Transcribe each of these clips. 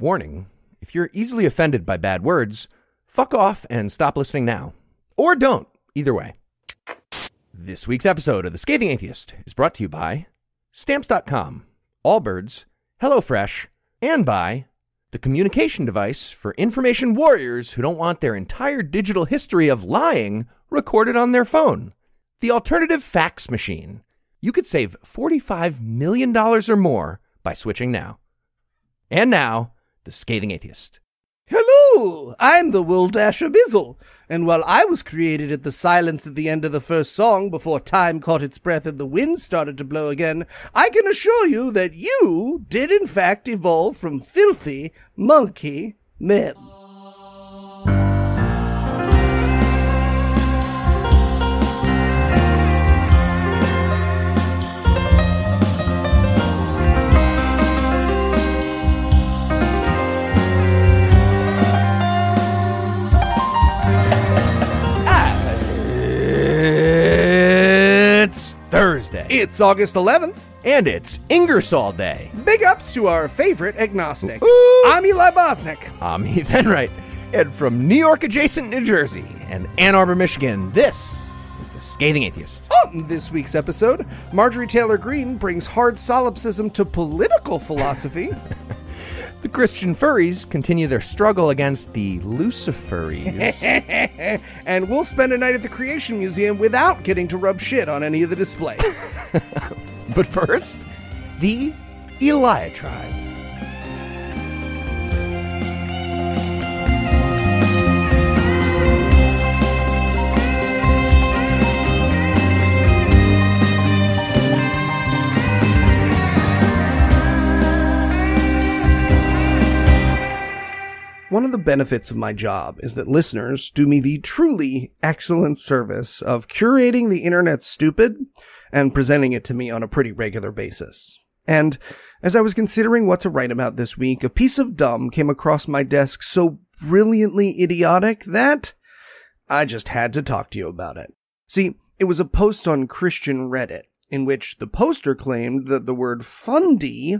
Warning if you're easily offended by bad words, fuck off and stop listening now. Or don't, either way. This week's episode of The Scathing Atheist is brought to you by Stamps.com, Allbirds, HelloFresh, and by the communication device for information warriors who don't want their entire digital history of lying recorded on their phone. The alternative fax machine. You could save $45 million or more by switching now. And now, the scathing atheist. Hello, I'm the Wooldash Abyssal, and while I was created at the silence at the end of the first song before time caught its breath and the wind started to blow again, I can assure you that you did in fact evolve from filthy monkey men. It's August 11th. and it's Ingersoll Day. Big ups to our favorite agnostic. Ooh. I'm Eli Bosnick. I'm Heath Enwright, and from New York adjacent New Jersey and Ann Arbor, Michigan, this is the Scathing Atheist. On this week's episode, Marjorie Taylor Greene brings hard solipsism to political philosophy. The Christian furries continue their struggle against the Lucifurries. and we'll spend a night at the Creation Museum without getting to rub shit on any of the displays. but first, the Elia tribe. One of the benefits of my job is that listeners do me the truly excellent service of curating the internet stupid and presenting it to me on a pretty regular basis. And as I was considering what to write about this week, a piece of dumb came across my desk so brilliantly idiotic that I just had to talk to you about it. See, it was a post on Christian Reddit in which the poster claimed that the word fundy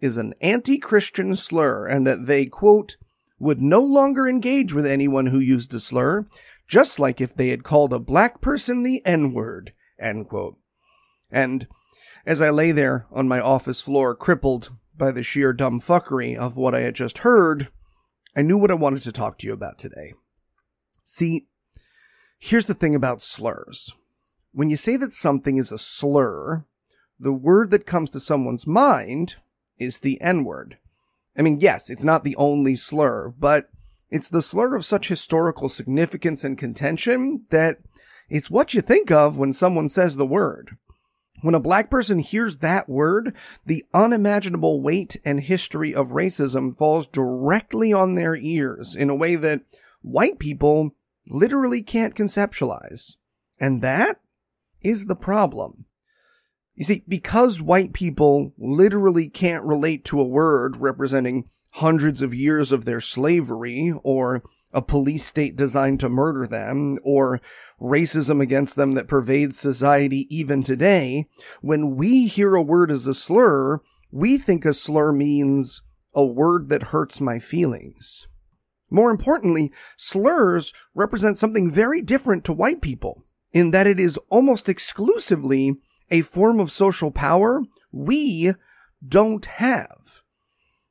is an anti-Christian slur and that they, quote, would no longer engage with anyone who used a slur, just like if they had called a black person the end quote. And as I lay there on my office floor, crippled by the sheer dumb fuckery of what I had just heard, I knew what I wanted to talk to you about today. See, here's the thing about slurs. When you say that something is a slur, the word that comes to someone's mind is the N word. I mean, yes, it's not the only slur, but it's the slur of such historical significance and contention that it's what you think of when someone says the word. When a black person hears that word, the unimaginable weight and history of racism falls directly on their ears in a way that white people literally can't conceptualize. And that is the problem. You see, because white people literally can't relate to a word representing hundreds of years of their slavery, or a police state designed to murder them, or racism against them that pervades society even today, when we hear a word as a slur, we think a slur means a word that hurts my feelings. More importantly, slurs represent something very different to white people, in that it is almost exclusively a form of social power we don't have.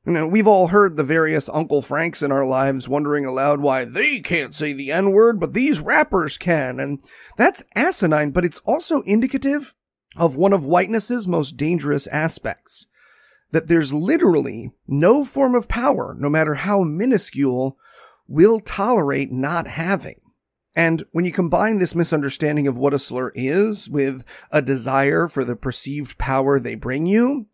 You know, we've all heard the various Uncle Franks in our lives wondering aloud why they can't say the N word, but these rappers can. And that's asinine, but it's also indicative of one of whiteness's most dangerous aspects. That there's literally no form of power, no matter how minuscule, will tolerate not having. And when you combine this misunderstanding of what a slur is with a desire for the perceived power they bring you,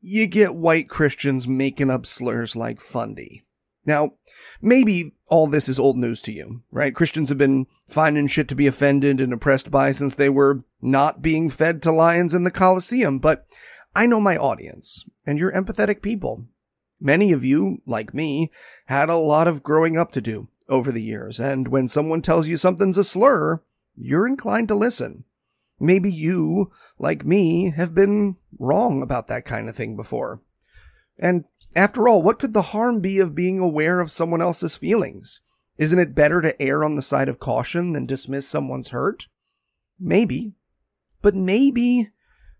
you get white Christians making up slurs like fundy. Now, maybe all this is old news to you, right? Christians have been finding shit to be offended and oppressed by since they were not being fed to lions in the Colosseum, but I know my audience, and you're empathetic people. Many of you, like me, had a lot of growing up to do over the years, and when someone tells you something's a slur, you're inclined to listen. Maybe you, like me, have been wrong about that kind of thing before. And After all, what could the harm be of being aware of someone else's feelings? Isn't it better to err on the side of caution than dismiss someone's hurt? Maybe. But maybe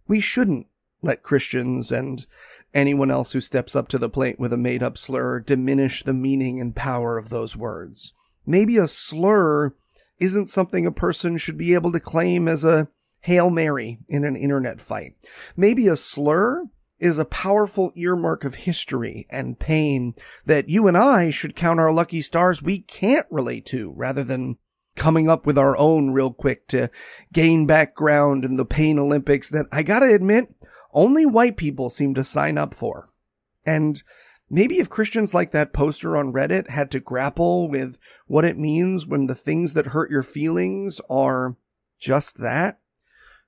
we shouldn't let Christians and anyone else who steps up to the plate with a made up slur diminish the meaning and power of those words. Maybe a slur isn't something a person should be able to claim as a Hail Mary in an internet fight. Maybe a slur is a powerful earmark of history and pain that you and I should count our lucky stars we can't relate to rather than coming up with our own real quick to gain back ground in the pain Olympics that I gotta admit, only white people seem to sign up for. And maybe if Christians like that poster on Reddit had to grapple with what it means when the things that hurt your feelings are just that,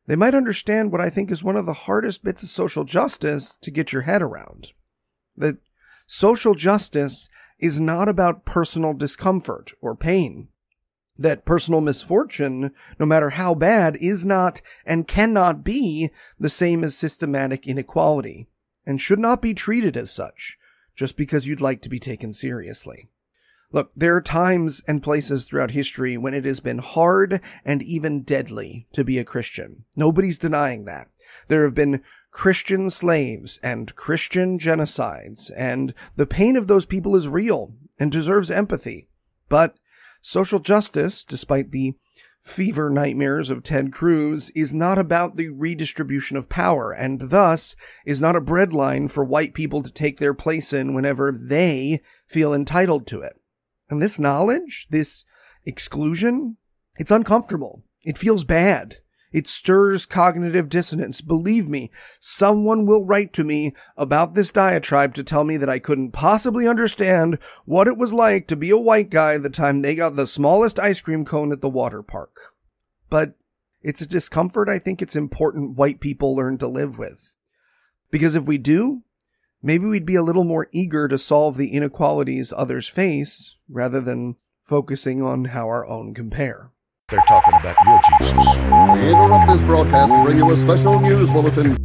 they might understand what I think is one of the hardest bits of social justice to get your head around. That social justice is not about personal discomfort or pain. That personal misfortune, no matter how bad, is not and cannot be the same as systematic inequality and should not be treated as such just because you'd like to be taken seriously. Look, there are times and places throughout history when it has been hard and even deadly to be a Christian. Nobody's denying that. There have been Christian slaves and Christian genocides, and the pain of those people is real and deserves empathy. But social justice, despite the fever nightmares of Ted Cruz, is not about the redistribution of power, and thus is not a breadline for white people to take their place in whenever they feel entitled to it. And this knowledge, this exclusion, it's uncomfortable. It feels bad. It stirs cognitive dissonance. Believe me, someone will write to me about this diatribe to tell me that I couldn't possibly understand what it was like to be a white guy the time they got the smallest ice cream cone at the water park. But it's a discomfort I think it's important white people learn to live with. Because if we do, maybe we'd be a little more eager to solve the inequalities others face rather than focusing on how our own compare. They're talking about your Jesus. We interrupt this broadcast to bring you a special news bulletin.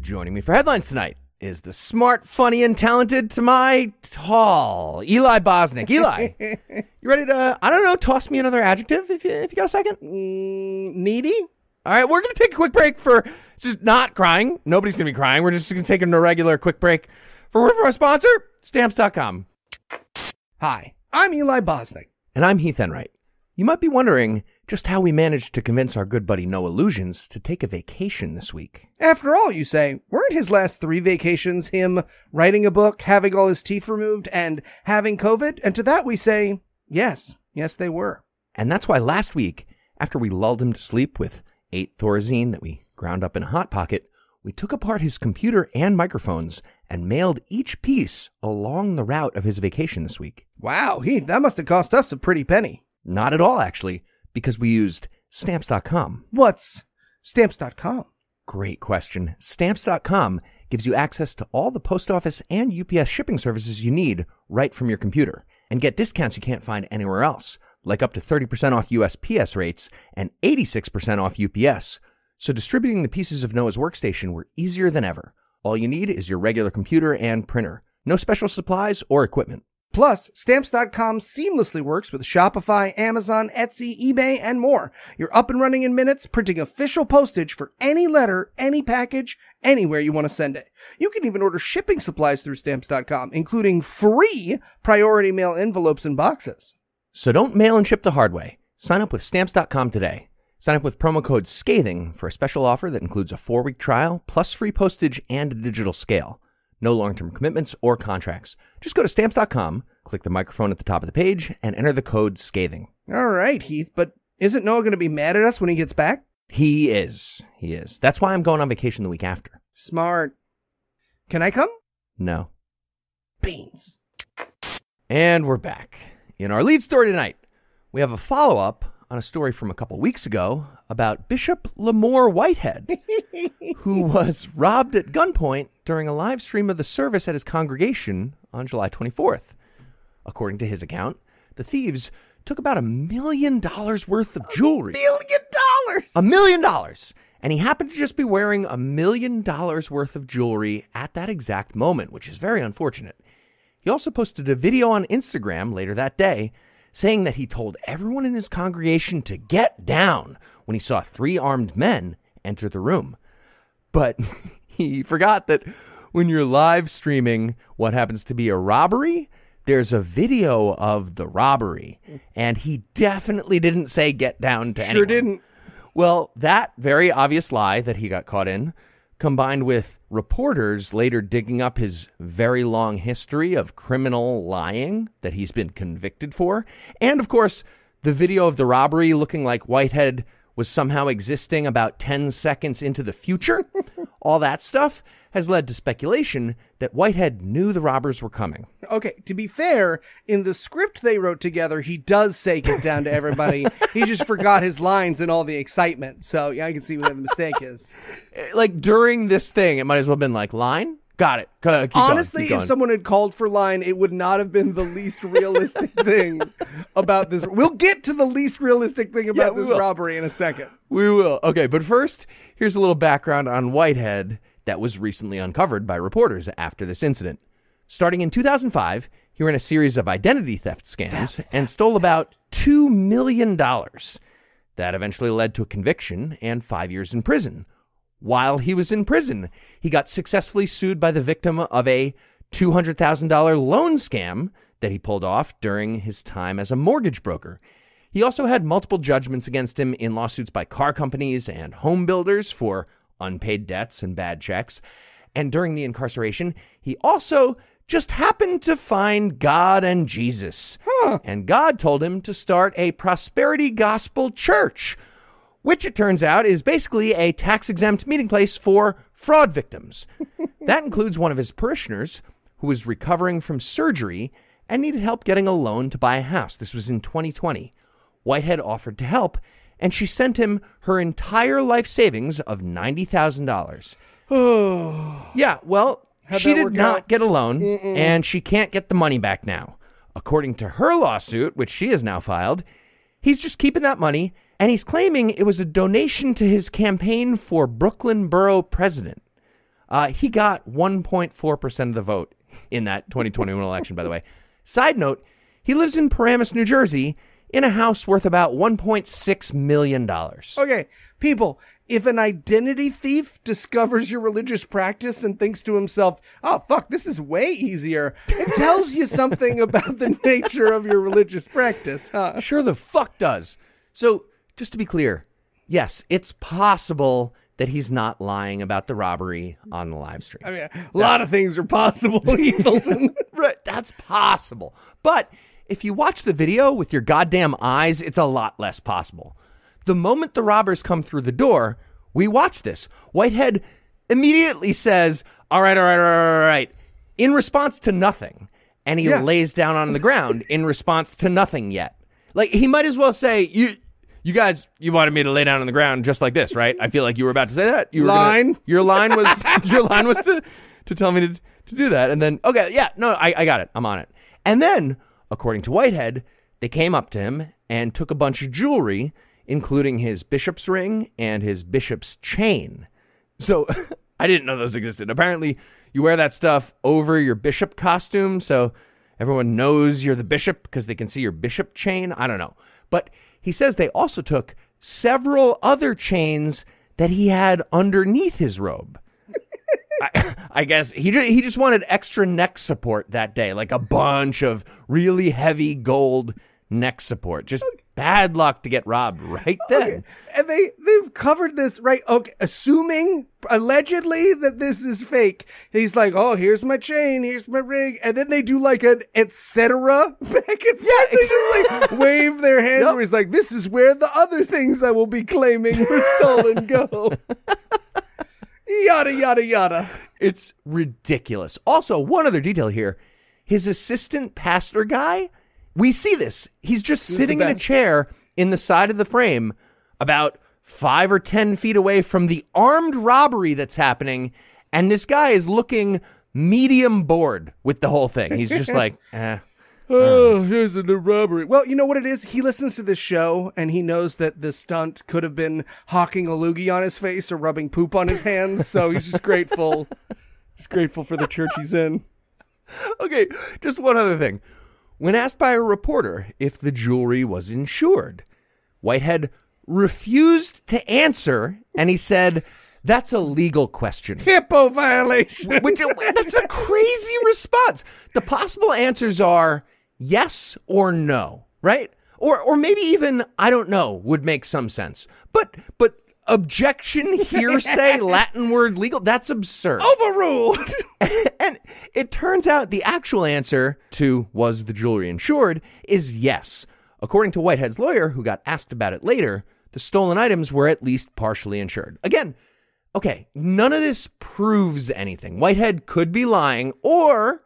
Joining me for headlines tonight is the smart, funny, and talented to my tall Eli Bosnick. Eli, you ready to, I don't know, toss me another adjective if you, if you got a second? Mm, needy? All right, we're going to take a quick break for just not crying. Nobody's going to be crying. We're just going to take a regular quick break for word from our sponsor, Stamps.com. Hi, I'm Eli Bosnick. and I'm Heath Enwright. You might be wondering just how we managed to convince our good buddy Noah Lugeons to take a vacation this week. After all, you say, weren't his last three vacations him writing a book, having all his teeth removed, and having COVID? And to that we say, yes, yes, they were. And that's why last week, after we lulled him to sleep with eight Thorazine that we ground up in a Hot Pocket, we took apart his computer and microphones and mailed each piece along the route of his vacation this week. Wow, Heath, that must have cost us a pretty penny. Not at all, actually, because we used stamps.com. What's stamps.com? Great question. Stamps.com gives you access to all the post office and UPS shipping services you need right from your computer and get discounts you can't find anywhere else, like up to 30% off USPS rates and 86% off UPS. So distributing the pieces of Noah's workstation were easier than ever. All you need is your regular computer and printer. No special supplies or equipment. Plus, stamps.com seamlessly works with Shopify, Amazon, Etsy, eBay, and more. You're up and running in minutes, printing official postage for any letter, any package, anywhere you want to send it. You can even order shipping supplies through stamps.com, including free priority mail envelopes and boxes. So don't mail and ship the hard way. Sign up with stamps.com today. Sign up with promo code SCATHING for a special offer that includes a four week trial, plus free postage and a digital scale. No long term commitments or contracts. Just go to stamps.com, click the microphone at the top of the page, and enter the code SCATHING. All right, Heath, but isn't Noah going to be mad at us when he gets back? He is. He is. That's why I'm going on vacation the week after. Smart. Can I come? No. Beans. And we're back. In our lead story tonight, we have a follow up on a story from a couple weeks ago about Bishop Lamor Whitehead, who was robbed at gunpoint during a live stream of the service at his congregation on July 24th. According to his account, the thieves took about a million dollars worth of jewelry. Million dollars! A million dollars! and he happened to just be wearing a million dollars worth of jewelry at that exact moment, which is very unfortunate. He also posted a video on Instagram later that day saying that he told everyone in his congregation to get down when he saw three armed men enter the room. But he forgot that when you're live streaming what happens to be a robbery, there's a video of the robbery. And he definitely didn't say get down to Sure anyone. didn't. Well, that very obvious lie that he got caught in, combined with reporters later digging up his very long history of criminal lying that he's been convicted for, and of course, the video of the robbery looking like Whitehead was somehow existing about 10 seconds into the future, all that stuff has led to speculation that Whitehead knew the robbers were coming. Okay, to be fair, in the script they wrote together, he does say get down to everybody. he just forgot his lines and all the excitement. So yeah, I can see where the mistake is. Like during this thing, it might as well have been like, line? Got it. Keep going, Honestly, keep if someone had called for line, it would not have been the least realistic thing about this. We'll get to the least realistic thing about we this will. robbery in a second. We will. Okay, but first, here's a little background on Whitehead that was recently uncovered by reporters after this incident. Starting in 2005, he ran a series of identity theft scams and stole about $2 million. That eventually led to a conviction and five years in prison. While he was in prison, he got successfully sued by the victim of a $200,000 loan scam that he pulled off during his time as a mortgage broker. He also had multiple judgments against him in lawsuits by car companies and home builders for unpaid debts and bad checks. And during the incarceration, he also just happened to find God and Jesus. And God told him to start a prosperity gospel church, which it turns out is basically a tax exempt meeting place for fraud victims. that includes one of his parishioners who was recovering from surgery and needed help getting a loan to buy a house. This was in 2020. Whitehead offered to help, and she sent him her entire life savings of $90,000. yeah, well, How'd she did not out? get a loan, and she can't get the money back now. According to her lawsuit, which she has now filed, he's just keeping that money, and he's claiming it was a donation to his campaign for Brooklyn Borough president. Uh, he got 1.4% of the vote in that 2021 election, by the way. Side note, he lives in Paramus, New Jersey, in a house worth about $1.6 million. Okay, people, if an identity thief discovers your religious practice and thinks to himself, oh, fuck, this is way easier, it tells you something about the nature of your religious practice, huh? Sure the fuck does. So, just to be clear, yes, it's possible that he's not lying about the robbery on the live stream. I mean, a lot of things are possible, Eagleton. Right, that's possible. But if you watch the video with your goddamn eyes, it's a lot less possible. The moment the robbers come through the door, we watch this. Whitehead immediately says, All right, all right, all right, all right, in response to nothing. And he Yeah. lays down on the ground in response to nothing yet. Like, he might as well say, You. You guys, you wanted me to lay down on the ground just like this, right? I feel like you were about to say that. You were gonna- Line. your line was your line was to to tell me to to do that, and then okay, yeah, no, I, I got it, I'm on it. And then, according to Whitehead, they came up to him and took a bunch of jewelry, including his bishop's ring and his bishop's chain. So I didn't know those existed. Apparently, you wear that stuff over your bishop costume, so everyone knows you're the bishop because they can see your bishop chain. I don't know, but he says they also took several other chains that he had underneath his robe. I, I guess he he just wanted extra neck support that day, like a bunch of really heavy gold neck support. Just bad luck to get robbed right then. and they they've covered this right okay assuming allegedly that this is fake he's like oh here's my chain here's my ring and then they do like an etc back and forth yeah, they just like wave their hands Yep. where he's like this is where the other things i will be claiming were stolen go yada yada yada It's ridiculous. Also, one other detail here his assistant pastor guy, we see this. He's just sitting in a chair in the side of the frame, about five or 10 feet away from the armed robbery that's happening. And this guy is looking medium bored with the whole thing. He's just like, eh. Oh, here's a new robbery. Well, you know what it is? He listens to this show and he knows that the stunt could have been hawking a loogie on his face or rubbing poop on his hands. So he's just grateful. he's grateful for the church he's in. Okay, just one other thing. When asked by a reporter if the jewelry was insured, Whitehead refused to answer and he said, That's a legal question. HIPAA violation. Which, that's a crazy response. The possible answers are yes or no, right? Or or maybe even I don't know would make some sense. But but objection, hearsay, Latin word legal, that's absurd. Overruled. and it turns out the actual answer to was the jewelry insured is yes. According to Whitehead's lawyer, who got asked about it later, the stolen items were at least partially insured. Again, okay, none of this proves anything. Whitehead could be lying, or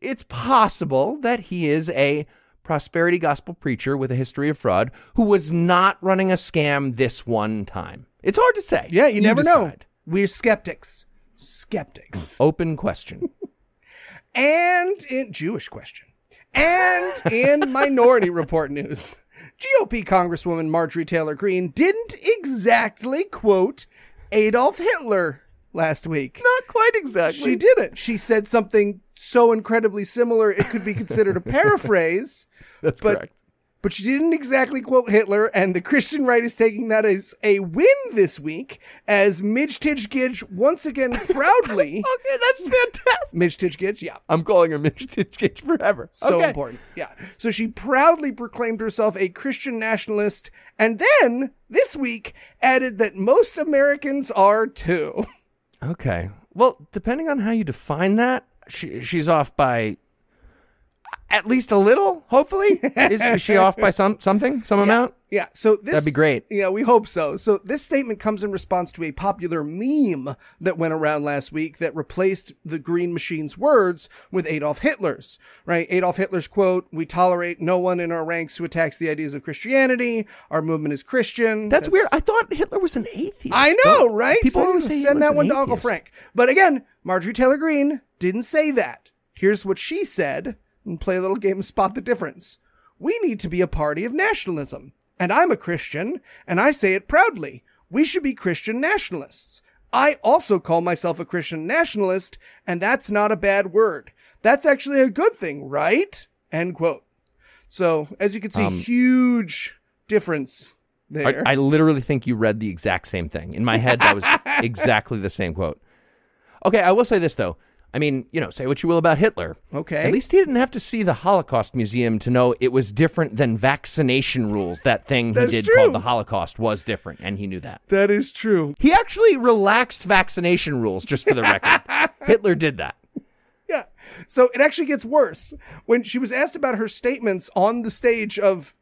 it's possible that he is a prosperity gospel preacher with a history of fraud who was not running a scam this one time. It's hard to say. yeah, you, never know. decide. We're skeptics. Skeptics. Mm, open question. And in Jewish question. And in Minority Report news, GOP Congresswoman Marjorie Taylor Greene didn't exactly quote Adolf Hitler last week. not quite exactly. She didn't. She said something so incredibly similar it could be considered a paraphrase. That's but correct. but she didn't exactly quote Hitler, and the Christian right is taking that as a win this week, as Midge Tidgegidge once again proudly. Okay, that's fantastic. Midge Tidgegidge, yeah, I'm calling her Mitch Titchgage forever. so Okay. important. Yeah. So she proudly proclaimed herself a Christian nationalist, and then this week added that most Americans are too. Okay. Well, depending on how you define that, she, she's off by at least a little. Hopefully, is, is she off by some something, some amount? Yeah, so this That'd be great. Yeah, we hope so. So this statement comes in response to a popular meme that went around last week that replaced the Green Machine's words with Adolf Hitler's. Right? Adolf Hitler's quote: "We tolerate no one in our ranks who attacks the ideas of Christianity. Our movement is Christian." That's, weird. I thought Hitler was an atheist. I know, Don't- right? People So always say send that one to Uncle. Frank. But again, Marjorie Taylor Greene didn't say that. Here's what she said, and play a little game spot the difference. We need to be a party of nationalism, and I'm a Christian, and I say it proudly. We should be Christian nationalists. I also call myself a Christian nationalist, and that's not a bad word. That's actually a good thing, right? End quote. So, as you can see, um, huge difference there. I, I literally think you read the exact same thing. In my head, that was exactly the same quote. Okay, I will say this though. I mean, you know, say what you will about Hitler. Okay. At least he didn't have to see the Holocaust Museum to know it was different than vaccination rules. That thing he did true. called the Holocaust was different, and he knew that. that is true. He actually relaxed vaccination rules, just for the record. Hitler did that. Yeah. So it actually gets worse. When she was asked about her statements on the stage of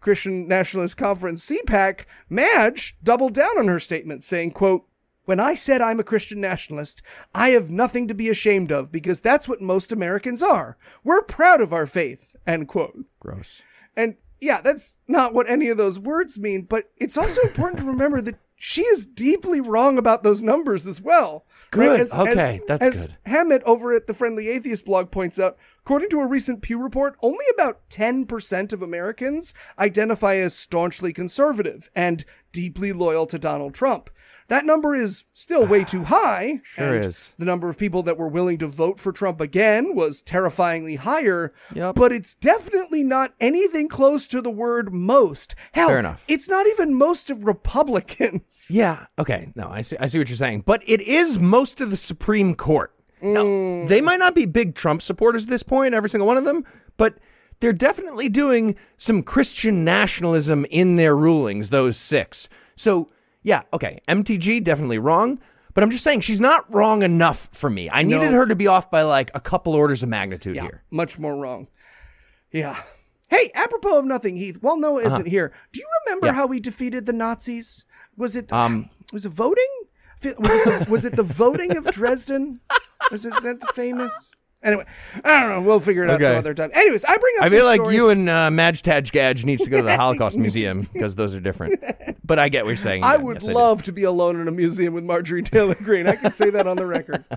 Christian Nationalist Conference CPAC, Madge doubled down on her statement, saying, quote, when I said I'm a Christian nationalist, I have nothing to be ashamed of because that's what most Americans are. We're proud of our faith. End quote. Gross. And yeah, that's not what any of those words mean, but it's also important to remember that she is deeply wrong about those numbers as well. Good. Okay, that's as good. Hemant over at the Friendly Atheist blog points out, according to a recent Pew report, only about 10% of Americans identify as staunchly conservative and deeply loyal to Donald Trump. That number is still way too high. Sure is. The number of people that were willing to vote for Trump again was terrifyingly higher. Yep. But it's definitely not anything close to the word most. Hell, Fair enough. it's not even most of Republicans. Yeah. Okay. No, I see. I see what you're saying, but it is most of the Supreme Court. Now, mm. they might not be big Trump supporters at this point, every single one of them, but they're definitely doing some Christian nationalism in their rulings. Those six. So yeah. Okay. MTG definitely wrong. But I'm just saying she's not wrong enough for me. I needed her to be off by like a couple orders of magnitude here. Much more wrong. Yeah. Hey, apropos of nothing, Heath. Well, Noah isn't here. Do you remember Uh-huh. Yeah. how we defeated the Nazis? Was it Um, was it voting? Was it the, was it the voting of Dresden? Was it that the famous? Anyway, I don't know. We'll figure it out some other time. Anyways, I bring up. I feel like story- you and uh, Madge Tadge Gadge needs to go to the Holocaust Museum because those are different. But I get what you're saying. I yeah, would yes, love to be alone in a museum with Marjorie Taylor Greene. I can say that on the record.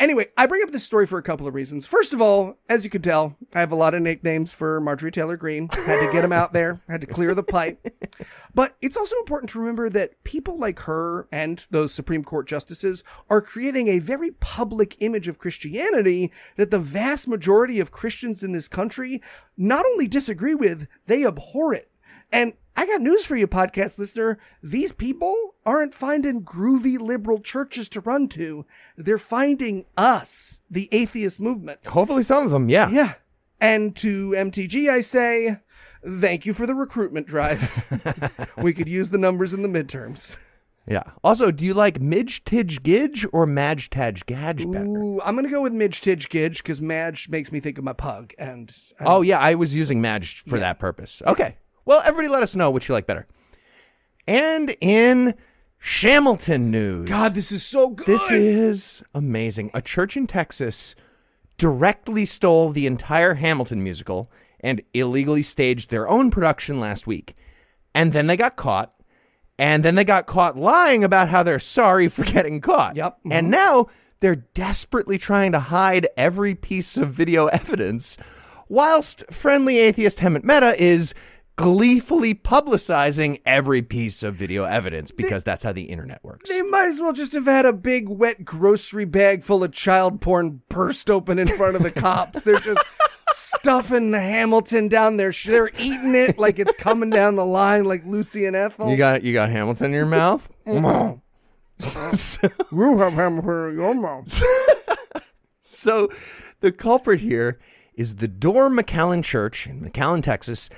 Anyway, I bring up this story for a couple of reasons. First of all, as you can tell, I have a lot of nicknames for Marjorie Taylor Greene. Had to get them out there, had to clear the pipe. But it's also important to remember that people like her and those Supreme Court justices are creating a very public image of Christianity that the vast majority of Christians in this country not only disagree with, they abhor it. And I got news for you, podcast listener. These people aren't finding groovy liberal churches to run to. They're finding us, the atheist movement. Hopefully, some of them, yeah. Yeah. And to MTG, I say, thank you for the recruitment drive. we could use the numbers in the midterms. Yeah. Also, do you like Midge Tidge Gidge or Madge Tadge Gadge better? Ooh, I'm going to go with Midge Tidge Gidge because Madge makes me think of my pug. And I Oh, yeah, I was using Madge for that purpose. Okay. Well, everybody let us know what you like better. And in Shamilton news. God, this is so good. This is amazing. A church in Texas directly stole the entire Hamilton musical and illegally staged their own production last week. And then they got caught. And then they got caught lying about how they're sorry for getting caught. Yep. Mm-hmm. And now they're desperately trying to hide every piece of video evidence, whilst friendly atheist Hemant Mehta is gleefully publicizing every piece of video evidence because that's how the internet works. They might as well just have had a big wet grocery bag full of child porn burst open in front of the cops. They're just stuffing the Hamilton down there. They're eating it like it's coming down the line, like Lucy and Ethel. You got you got Hamilton in your mouth. Mm-hmm. You have Hamilton in your mouth. so, the culprit here is the Door McAllen Church in McAllen, Texas,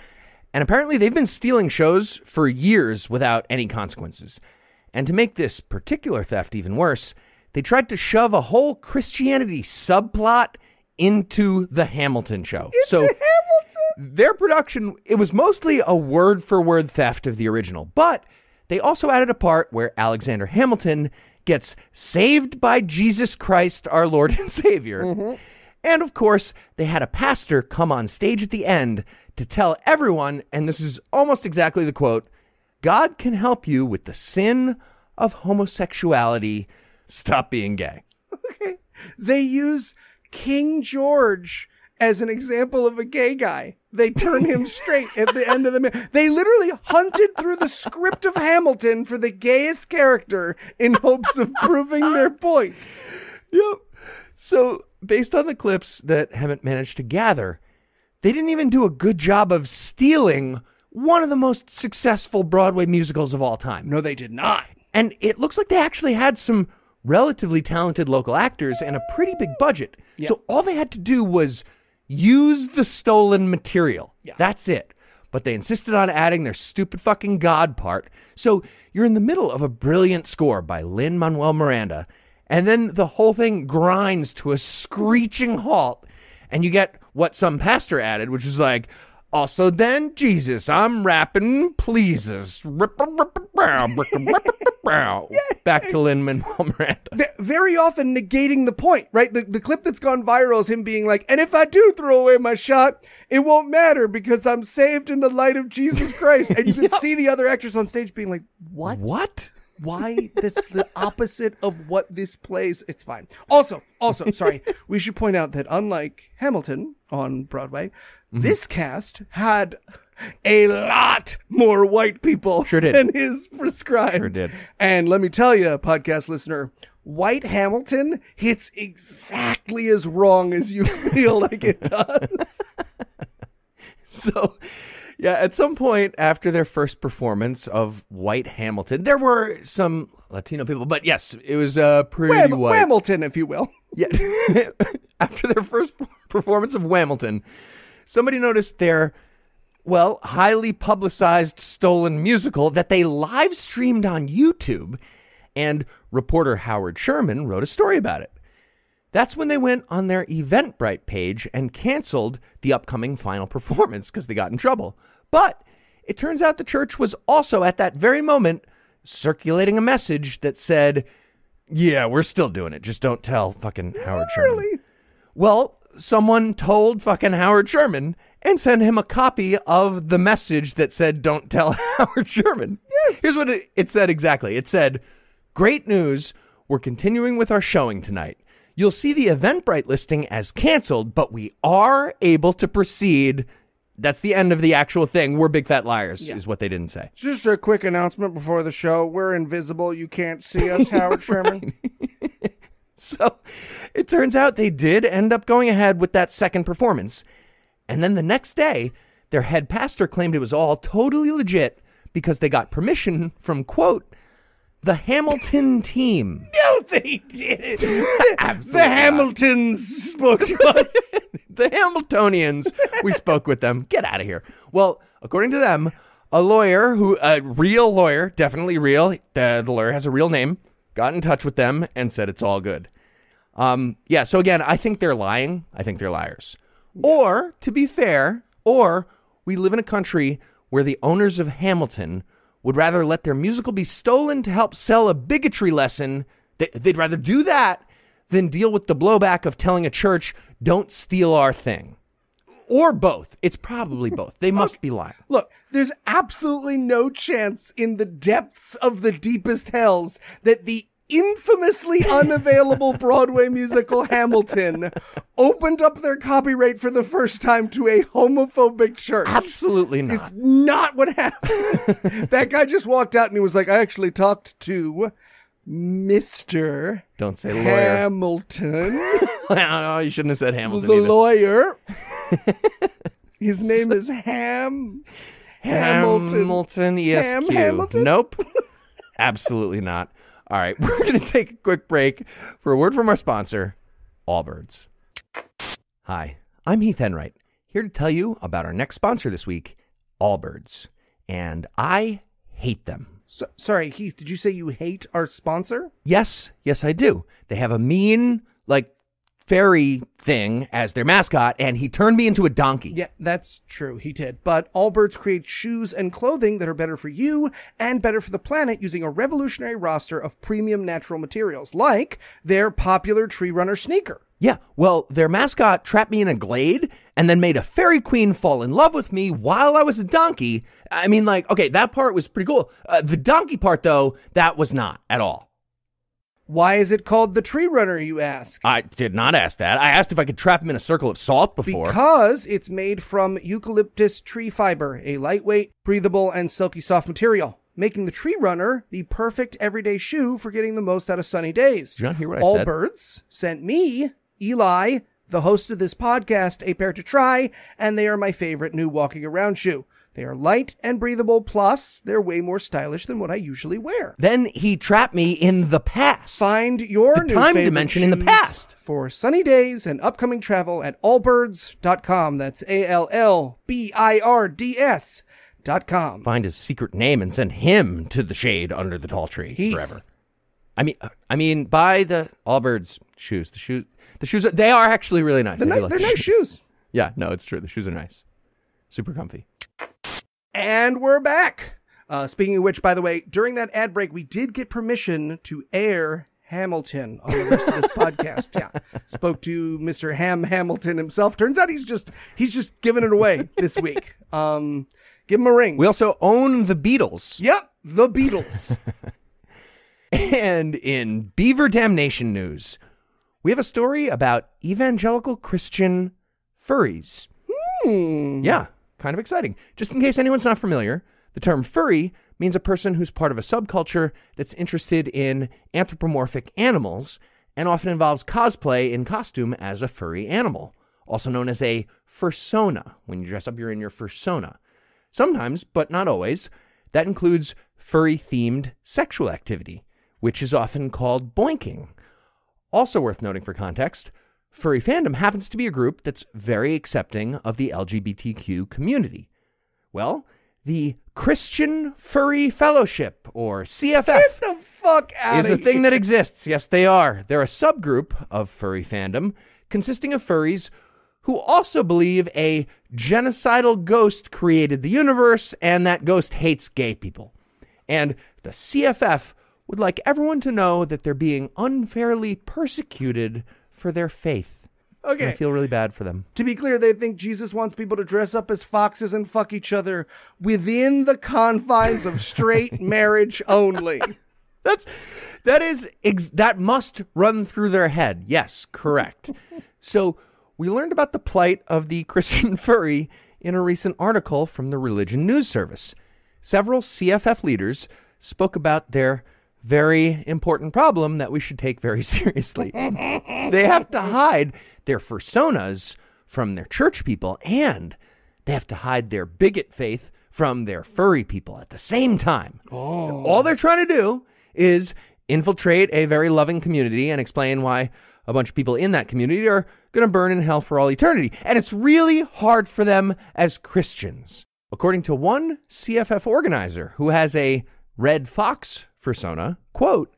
and apparently they've been stealing shows for years without any consequences. And to make this particular theft even worse, they tried to shove a whole Christianity subplot into the Hamilton show. so Hamilton. their production it was mostly a word for word theft of the original but they also added a part where alexander hamilton gets saved by jesus christ our lord and savior mm-hmm. and of course they had a pastor come on stage at the end to tell everyone and this is almost exactly the quote god can help you with the sin of homosexuality stop being gay Okay. They use King George as an example of a gay guy. They turn him straight at the end of the. mi- They literally hunted through the script of Hamilton for the gayest character in hopes of proving their point. Yep. So, based on the clips that Hemant managed to gather, they didn't even do a good job of stealing one of the most successful Broadway musicals of all time. No, they did not. And it looks like they actually had some relatively talented local actors and a pretty big budget. Yeah. So, all they had to do was use the stolen material. Yeah. That's it. But they insisted on adding their stupid fucking God part. So, you're in the middle of a brilliant score by Lin Manuel Miranda, and then the whole thing grinds to a screeching halt, and you get what some pastor added, which was like, also then Jesus, I'm rapping pleases. Back to Lin Manuel Miranda. Very often negating the point, right? The, the clip that's gone viral is him being like, and if I do throw away my shot, it won't matter because I'm saved in the light of Jesus Christ. And you can see the other actors on stage being like, what? What? Why? That's the opposite of what this plays. It's fine. Also, also, sorry, we should point out that unlike Hamilton on Broadway, Mm-hmm. this cast had a lot more white people Sure did. than is prescribed. Sure did. And let me tell you, podcast listener, White Hamilton hits exactly as wrong as you feel like it does. So, yeah, at some point after their first performance of White Hamilton, there were some Latino people, but yes, it was uh, pretty Wham- white. Hamilton, if you will. Yeah. After their first performance of Whamilton, somebody noticed their, well, highly publicized stolen musical that they live streamed on YouTube, and reporter Howard Sherman wrote a story about it. That's when they went on their Eventbrite page and canceled the upcoming final performance because they got in trouble. But it turns out the church was also at that very moment circulating a message that said, Yeah, we're still doing it. Just don't tell fucking Howard Sherman. Well, someone told fucking Howard Sherman and sent him a copy of the message that said, Don't tell Howard Sherman. Yes. Here's what it, it said exactly it said, Great news. We're continuing with our showing tonight. You'll see the Eventbrite listing as canceled, but we are able to proceed. That's the end of the actual thing. We're big fat liars, is what they didn't say. Just a quick announcement before the show. We're invisible. You can't see us, Howard Sherman. So it turns out they did end up going ahead with that second performance. And then the next day, their head pastor claimed it was all totally legit because they got permission from, quote, the Hamilton team. no, they didn't. the. Hamiltons spoke to us. the Hamiltonians. We spoke with them. Get out of here. Well, according to them, a lawyer who, a real lawyer, definitely real, the, the lawyer has a real name, got in touch with them and said it's all good. Um, yeah, so again, I think they're lying. I think they're liars. Or, to be fair, or we live in a country where the owners of Hamilton would rather let their musical be stolen to help sell a bigotry lesson. They- They'd rather do that than deal with the blowback of telling a church, don't steal our thing. Or both. It's probably hmm. both. They must be lying. Look, there's absolutely no chance in the depths of the deepest hells that the infamously unavailable Broadway musical Hamilton opened up their copyright for the first time to a homophobic church. Absolutely not. It's not what happened. that guy just walked out and he was like, I actually talked to Mr. Don't say lawyer. Hamilton, no, oh, you shouldn't have said Hamilton the either. lawyer. His name is Ham. Hamilton. Hamilton ESQ. Ham Hamilton? Nope. Absolutely not. All right, we're going to take a quick break for a word from our sponsor, Allbirds. Hi, I'm Heath Enwright, here to tell you about our next sponsor this week, Allbirds. And I hate them. So, sorry, Heath, did you say you hate our sponsor? Yes, yes, I do. They have a mean, like, fairy thing as their mascot, and he turned me into a donkey. Yeah, that's true. He did. But Allbirds create shoes and clothing that are better for you and better for the planet using a revolutionary roster of premium natural materials, like their popular Tree Runner sneaker. Yeah, well, their mascot trapped me in a glade and then made a fairy queen fall in love with me while I was a donkey. I mean, like, okay, that part was pretty cool. Uh, the donkey part, though, that was not at all. Why is it called the Tree Runner, you ask? I did not ask that. I asked if I could trap him in a circle of salt before. Because it's made from eucalyptus tree fiber, a lightweight, breathable, and silky soft material, making the Tree Runner the perfect everyday shoe for getting the most out of sunny days. Did you not hear what I All said? Birds sent me, Eli, the host of this podcast, a pair to try, and they are my favorite new walking around shoe. They are light and breathable, plus they're way more stylish than what I usually wear. then he trapped me in the past. Find your The new time dimension in the past. for sunny days and upcoming travel at allbirds.com. That's A L L B I R D S dot com. Find his secret name and send him to the shade under the tall tree Heath. forever. I mean, I mean, buy the Allbirds shoes. The shoes, the shoes, are, they are actually really nice. They're, I ni- like they're the nice shoes. Yeah, no, it's true. The shoes are nice, super comfy. And we're back. Uh, speaking of which, by the way, during that ad break, we did get permission to air Hamilton on the rest of this podcast. Yeah, spoke to Mr. Ham Hamilton himself. Turns out he's just he's just giving it away this week. Um, give him a ring. We also own the Beatles. yep, the Beatles. And in Beaver Damnation news, we have a story about evangelical Christian furries. Hmm. Yeah, kind of exciting. Just in case anyone's not familiar, the term furry means a person who's part of a subculture that's interested in anthropomorphic animals and often involves cosplay in costume as a furry animal, also known as a fursona. When you dress up, you're in your fursona. Sometimes, but not always, that includes furry themed sexual activity, which is often called boinking. Also worth noting for context, furry fandom happens to be a group that's very accepting of the LGBTQ community. Well, the Christian Furry Fellowship, or CFF, Get the fuck out is a thing that exists. Yes, they are. They're a subgroup of furry fandom consisting of furries who also believe a genocidal ghost created the universe and that ghost hates gay people. And the CFF would like everyone to know that they're being unfairly persecuted for their faith. And I feel really bad for them. To be clear, they think Jesus wants people to dress up as foxes and fuck each other within the confines of straight marriage only. That's that is ex- that must run through their head. Yes, correct. so we learned about the plight of the Christian furry in a recent article from the Religion News Service. Several CFF leaders spoke about their very important problem that we should take very seriously. they have to hide their personas from their church people and they have to hide their bigot faith from their furry people at the same time. Oh. All they're trying to do is infiltrate a very loving community and explain why a bunch of people in that community are going to burn in hell for all eternity. And it's really hard for them as Christians. According to one CFF organizer who has a red fox persona, quote,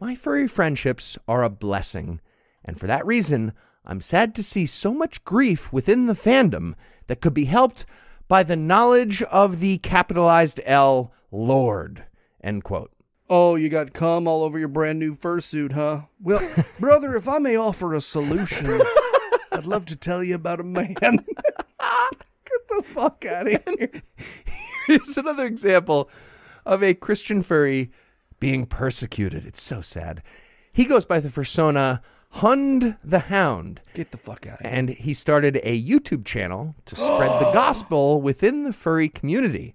my furry friendships are a blessing. And for that reason, I'm sad to see so much grief within the fandom that could be helped by the knowledge of the capitalized L Lord. End quote. Oh, you got cum all over your brand new fursuit, huh? Well, brother, if I may offer a solution, I'd love to tell you about a man. Get the fuck out of here. Here's another example of a Christian furry being persecuted. It's so sad. He goes by the persona Hund the Hound. Get the fuck out of here. and he started a YouTube channel to spread the gospel within the furry community.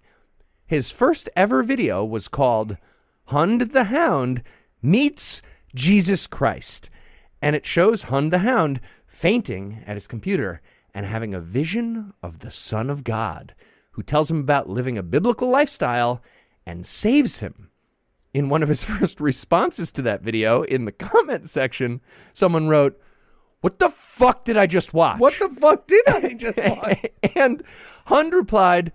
His first ever video was called Hund the Hound Meets Jesus Christ, and it shows Hund the Hound fainting at his computer and having a vision of the Son of God, who tells him about living a biblical lifestyle and saves him. In one of his first responses to that video, in the comment section, someone wrote, What the fuck did I just watch? What the fuck did I just watch? and Hund replied,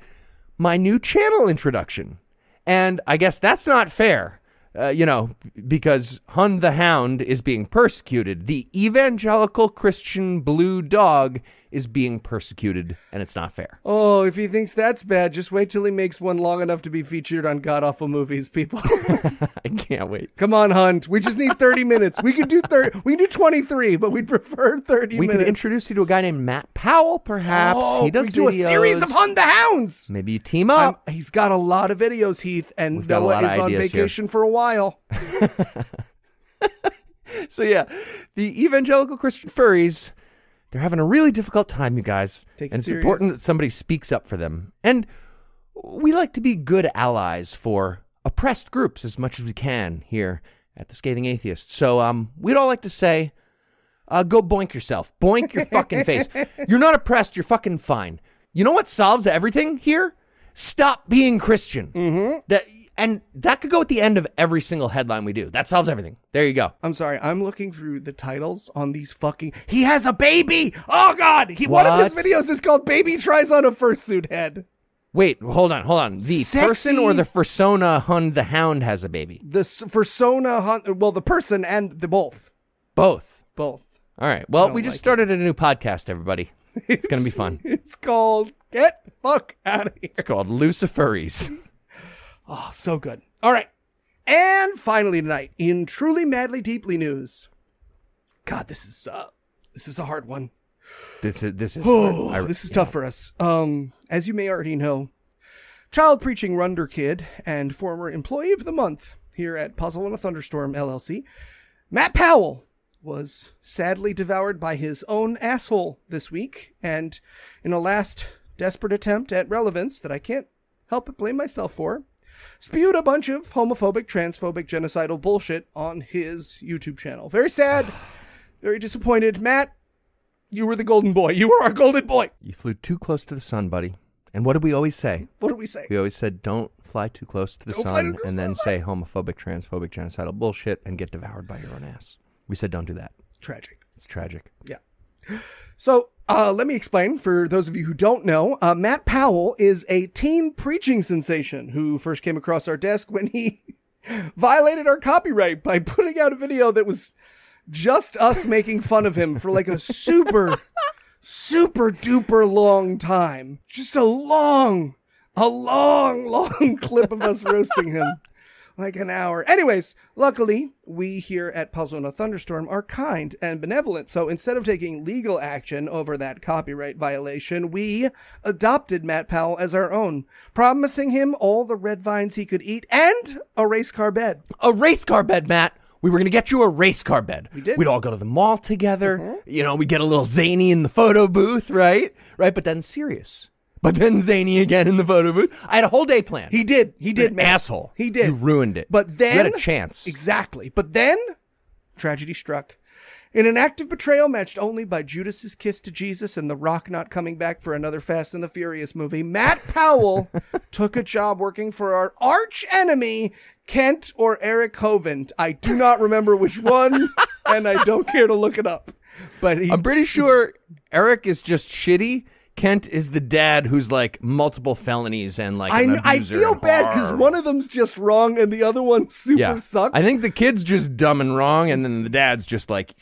My new channel introduction. And I guess that's not fair, uh, you know, because Hund the Hound is being persecuted. The evangelical Christian blue dog is being persecuted, and it's not fair. Oh, if he thinks that's bad, just wait till he makes one long enough to be featured on god awful movies, people. I can't wait. Come on, Hund. We just need 30 minutes. We could do 30 we can do 23, but we'd prefer 30 We minutes. could introduce you to a guy named Matt Powell, perhaps. Oh, he does we do a series of. Hund the Hounds. Maybe you team up. he's got a lot of videos, Heath, and We've Noah is on ideas here. vacation for a while. So yeah, the evangelical Christian furries, they're having a really difficult time, you guys. Take it and it's serious. important that somebody speaks up for them. And we like to be good allies for oppressed groups as much as we can here at the Scathing Atheist. So um, we'd all like to say, uh, go boink yourself. Boink your fucking face. You're not oppressed. You're fucking fine. You know what solves everything here? Stop being Christian. Mm-hmm. That and that could go at the end of every single headline we do. That solves everything. There you go. I'm sorry, I'm looking through the titles on these fucking. He has a baby. Oh God! He, one of his What? videos is called "Baby Tries on a Fursuit Head." Wait, hold on, hold on. The Sexy. person or the persona Hund the Hound has a baby? The s- persona, hunt, well, the person and the both, Both. both. All right. Well, don't we just like it. started a new podcast, everybody. It's going to be fun. It's called "Get the Fuck Out of Here." It's called Lucifurries. Oh, so good. All right. And finally tonight, in truly madly deeply news. God, this is uh this is a hard one. This is this is Oh. I- this is yeah. tough for us. Um, as you may already know, child preaching Wunderkind and former employee of the month here at Puzzle in a Thunderstorm LLC, Matt Powell was sadly devoured by his own asshole this week, and in a last desperate attempt at relevance that I can't help but blame myself for, spewed a bunch of homophobic, transphobic, genocidal bullshit on his YouTube channel. Very sad, very disappointed. Matt, you were the golden boy. You were our golden boy. You flew too close to the sun, buddy. And what did we always say? What did we say? We always said don't fly too close to the Don't sun and then say homophobic, transphobic, genocidal bullshit and get devoured by your own ass. We said don't do that. Tragic. It's tragic. Yeah. So uh, let me explain for those of you who don't know. Uh, Matt Powell is a teen preaching sensation who first came across our desk when he violated our copyright by putting out a video that was just us making fun of him for like a super, super duper long time. Just a long, a long, long clip of us roasting him. Like an hour. Anyways, luckily, we here at Puzzle in a Thunderstorm are kind and benevolent. So instead of taking legal action over that copyright violation, we adopted Matt Powell as our own, promising him all the red vines he could eat and a race car bed. a race car bed, Matt. We were gonna get you a race car bed. We did. We'd all go to the mall together. Mm-hmm. You know, we'd get a little zany in the photo booth, right? Right, but then serious. But then zany again in the photo booth. I had a whole day planned. He did. He did, an man. asshole. He did. You ruined it. But then you had a chance. Exactly. But then tragedy struck. In an act of betrayal matched only by Judas's kiss to Jesus and The Rock not coming back for another Fast and the Furious movie, Matt Powell took a job working for our arch enemy, Kent or Eric Hovind. I do not remember which one, and I don't care to look it up. But he, I'm pretty sure Eric is just shitty. Kent is the dad who's like multiple felonies and like I, an I abuser feel bad because one of them's just wrong and the other one super yeah. sucks. I think the kid's just dumb and wrong, and then the dad's just like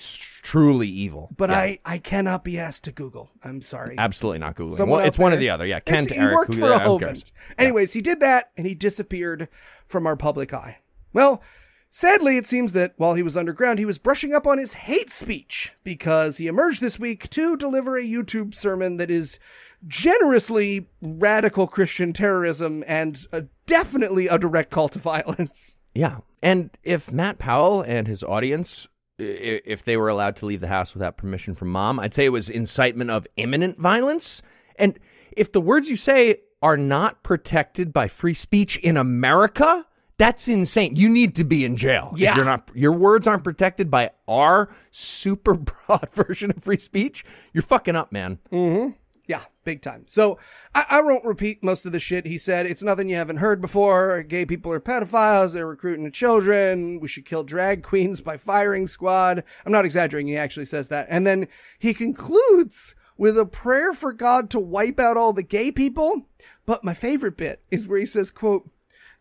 truly evil. but Yeah. I, I cannot be asked to Google. I'm sorry. absolutely not googling. Well, it's one or the other. Yeah, It's- Kent, he Eric. worked who, for a Hovind. Anyways, he did that and he disappeared from our public eye. Well, sadly, it seems that while he was underground, he was brushing up on his hate speech because he emerged this week to deliver a YouTube sermon that is generously radical Christian terrorism and uh, definitely a direct call to violence. Yeah. And if Matt Powell and his audience, if they were allowed to leave the house without permission from mom, I'd say it was incitement of imminent violence. And if the words you say are not protected by free speech in America, that's insane. You need to be in jail. If Yeah. you're not your words aren't protected by our super broad version of free speech, you're fucking up, man. Mm-hmm. Yeah, big time. So I, I won't repeat most of the shit he said. It's nothing you haven't heard before. Gay people are pedophiles. They're recruiting the children. We should kill drag queens by firing squad. I'm not exaggerating. He actually says that. And then he concludes with a prayer for God to wipe out all the gay people. But my favorite bit is where he says, quote,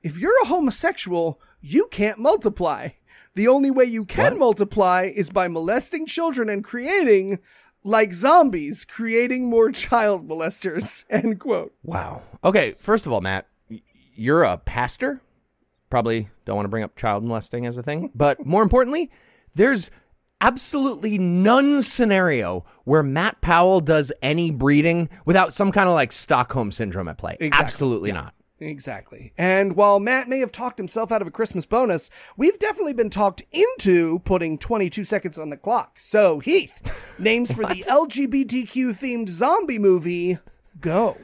if you're a homosexual, you can't multiply. The only way you can multiply is by molesting children and creating, like zombies, creating more child molesters. End quote. Wow. Okay, first of all, Matt, you're a pastor. Probably don't want to bring up child molesting as a thing, but more importantly, there's absolutely none scenario where Matt Powell does any breeding without some kind of like Stockholm syndrome at play. Exactly. Absolutely not. Exactly. And while Matt may have talked himself out of a Christmas bonus, we've definitely been talked into putting 22 seconds on the clock. So, Heath, names for the LGBTQ themed zombie movie, go.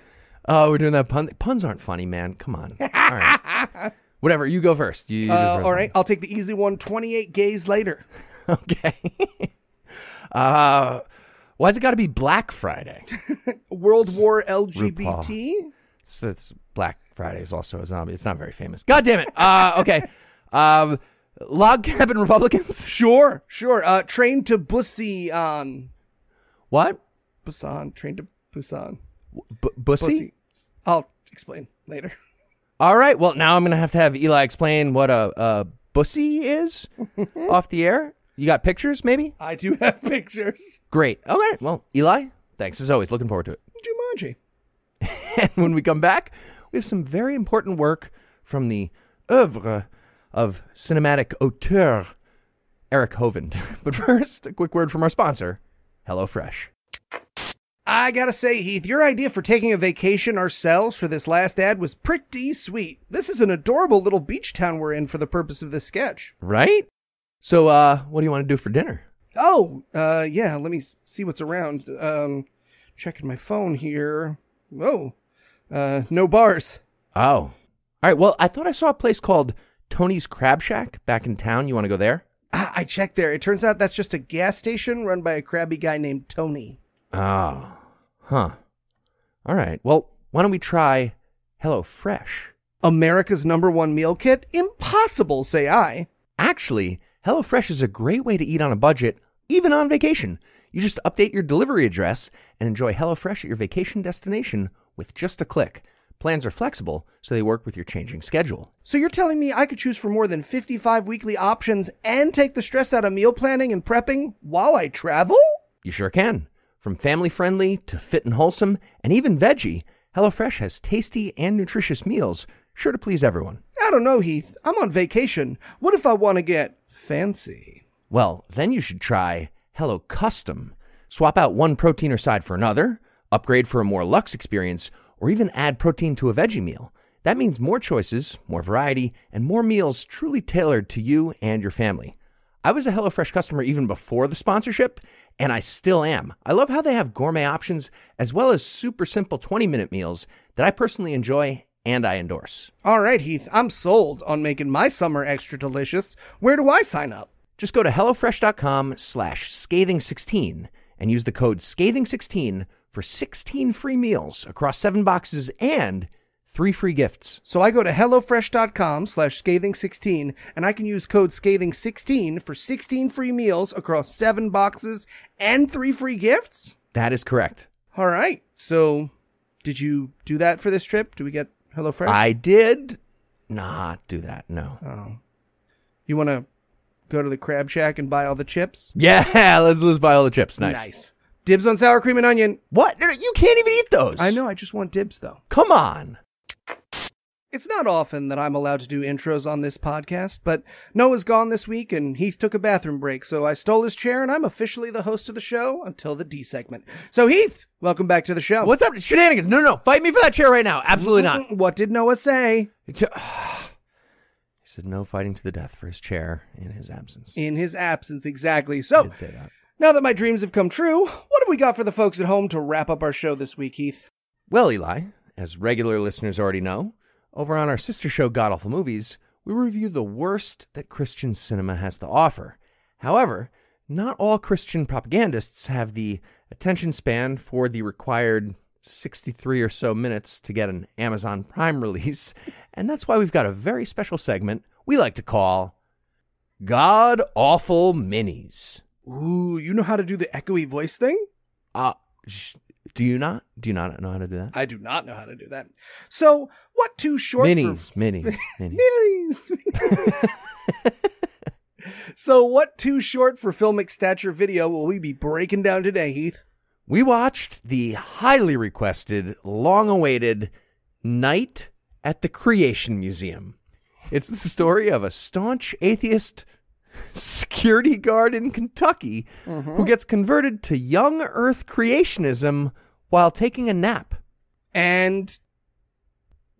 Oh, we're doing that pun. Puns aren't funny, man. Come on. All right. Whatever. You go first. You, you Uh, first. all right, I'll take the easy one 28 gays later. Okay. uh, why's it got to be Black Friday? World War LGBT? So it's Black Friday is also a zombie. It's not very famous. God damn it. Uh, okay. Um, log cabin Republicans. Sure, sure. Uh, train to Bussy on What? Busan. Train to Busan. B- bussy? Bussy. I'll explain later. All right. Well, now I'm gonna have to have Eli explain what a, a bussy is off the air. You got pictures, maybe? I do have pictures. Great. Okay. Well, Eli, thanks as always. Looking forward to it. Jumanji. And when we come back, we have some very important work from the oeuvre of cinematic auteur Eric Hovind. But first, a quick word from our sponsor, HelloFresh. I gotta say, Heath, your idea for taking a vacation ourselves for this last ad was pretty sweet. This is an adorable little beach town we're in for the purpose of this sketch. Right? So, uh, what do you want to do for dinner? Oh, uh, yeah, let me see what's around. Um, checking my phone here. Oh, uh, no bars. Oh. All right. Well, I thought I saw a place called Tony's Crab Shack back in town. You want to go there? Ah, I checked there. It turns out that's just a gas station run by a crabby guy named Tony. Oh. Huh. All right. Well, why don't we try HelloFresh? America's number one meal kit? Impossible, say I. Actually, HelloFresh is a great way to eat on a budget, even on vacation. You just update your delivery address and enjoy HelloFresh at your vacation destination with just a click. Plans are flexible, so they work with your changing schedule. So you're telling me I could choose from more than 55 weekly options and take the stress out of meal planning and prepping while I travel? You sure can. From family friendly to fit and wholesome, and even veggie, HelloFresh has tasty and nutritious meals, sure to please everyone. I don't know, Heath. I'm on vacation. What if I want to get fancy? Well, then you should try Hello Custom. Swap out one protein or side for another, upgrade for a more luxe experience, or even add protein to a veggie meal. That means more choices, more variety, and more meals truly tailored to you and your family. I was a HelloFresh customer even before the sponsorship, and I still am. I love how they have gourmet options as well as super simple 20 minute meals that I personally enjoy and I endorse. All right, Heath. I'm sold on making my summer extra delicious. Where do I sign up? Just go to HelloFresh.com slash scathing16 and use the code scathing16 for 16 free meals across seven boxes and three free gifts. So I go to HelloFresh.com slash scathing16 and I can use code scathing16 for 16 free meals across seven boxes and three free gifts? That is correct. All right. So did you do that for this trip? Do we get HelloFresh? I did not do that. No. Oh. You want to go to the Crab Shack and buy all the chips? Yeah, let's let's buy all the chips. Nice. Dibs on sour cream and onion. What? No, no, You can't even eat those. I know, I just want dibs though. Come on. It's not often that I'm allowed to do intros on this podcast, but Noah's gone this week and Heath took a bathroom break, so I stole his chair and I'm officially the host of the show until the D segment. So Heath, welcome back to the show. What's up? Shenanigans. No, no, no. Fight me for that chair right now. Absolutely not. What did Noah say? He said no fighting to the death for his chair in his absence. In his absence, exactly. He So, did say that. Now that my dreams have come true, what have we got for the folks at home to wrap up our show this week, Heath? Well, Eli, as regular listeners already know, over on our sister show, God Awful Movies, we review the worst that Christian cinema has to offer. However, not all Christian propagandists have the attention span for the required 63 or so minutes to get an Amazon Prime release, and that's why we've got a very special segment we like to call God Awful Minis. Ooh, you know how to do the echoey voice thing? Uh, sh- do you not? Do you not know how to do that? I do not know how to do that. So, what two short minis, for minis, minis. Minis. so, what too short for filmic stature video will we be breaking down today, Heath? We watched the highly requested, long awaited Night at the Creation Museum. It's the story of a staunch atheist security guard in Kentucky who mm-hmm. gets converted to young earth creationism while taking a nap. And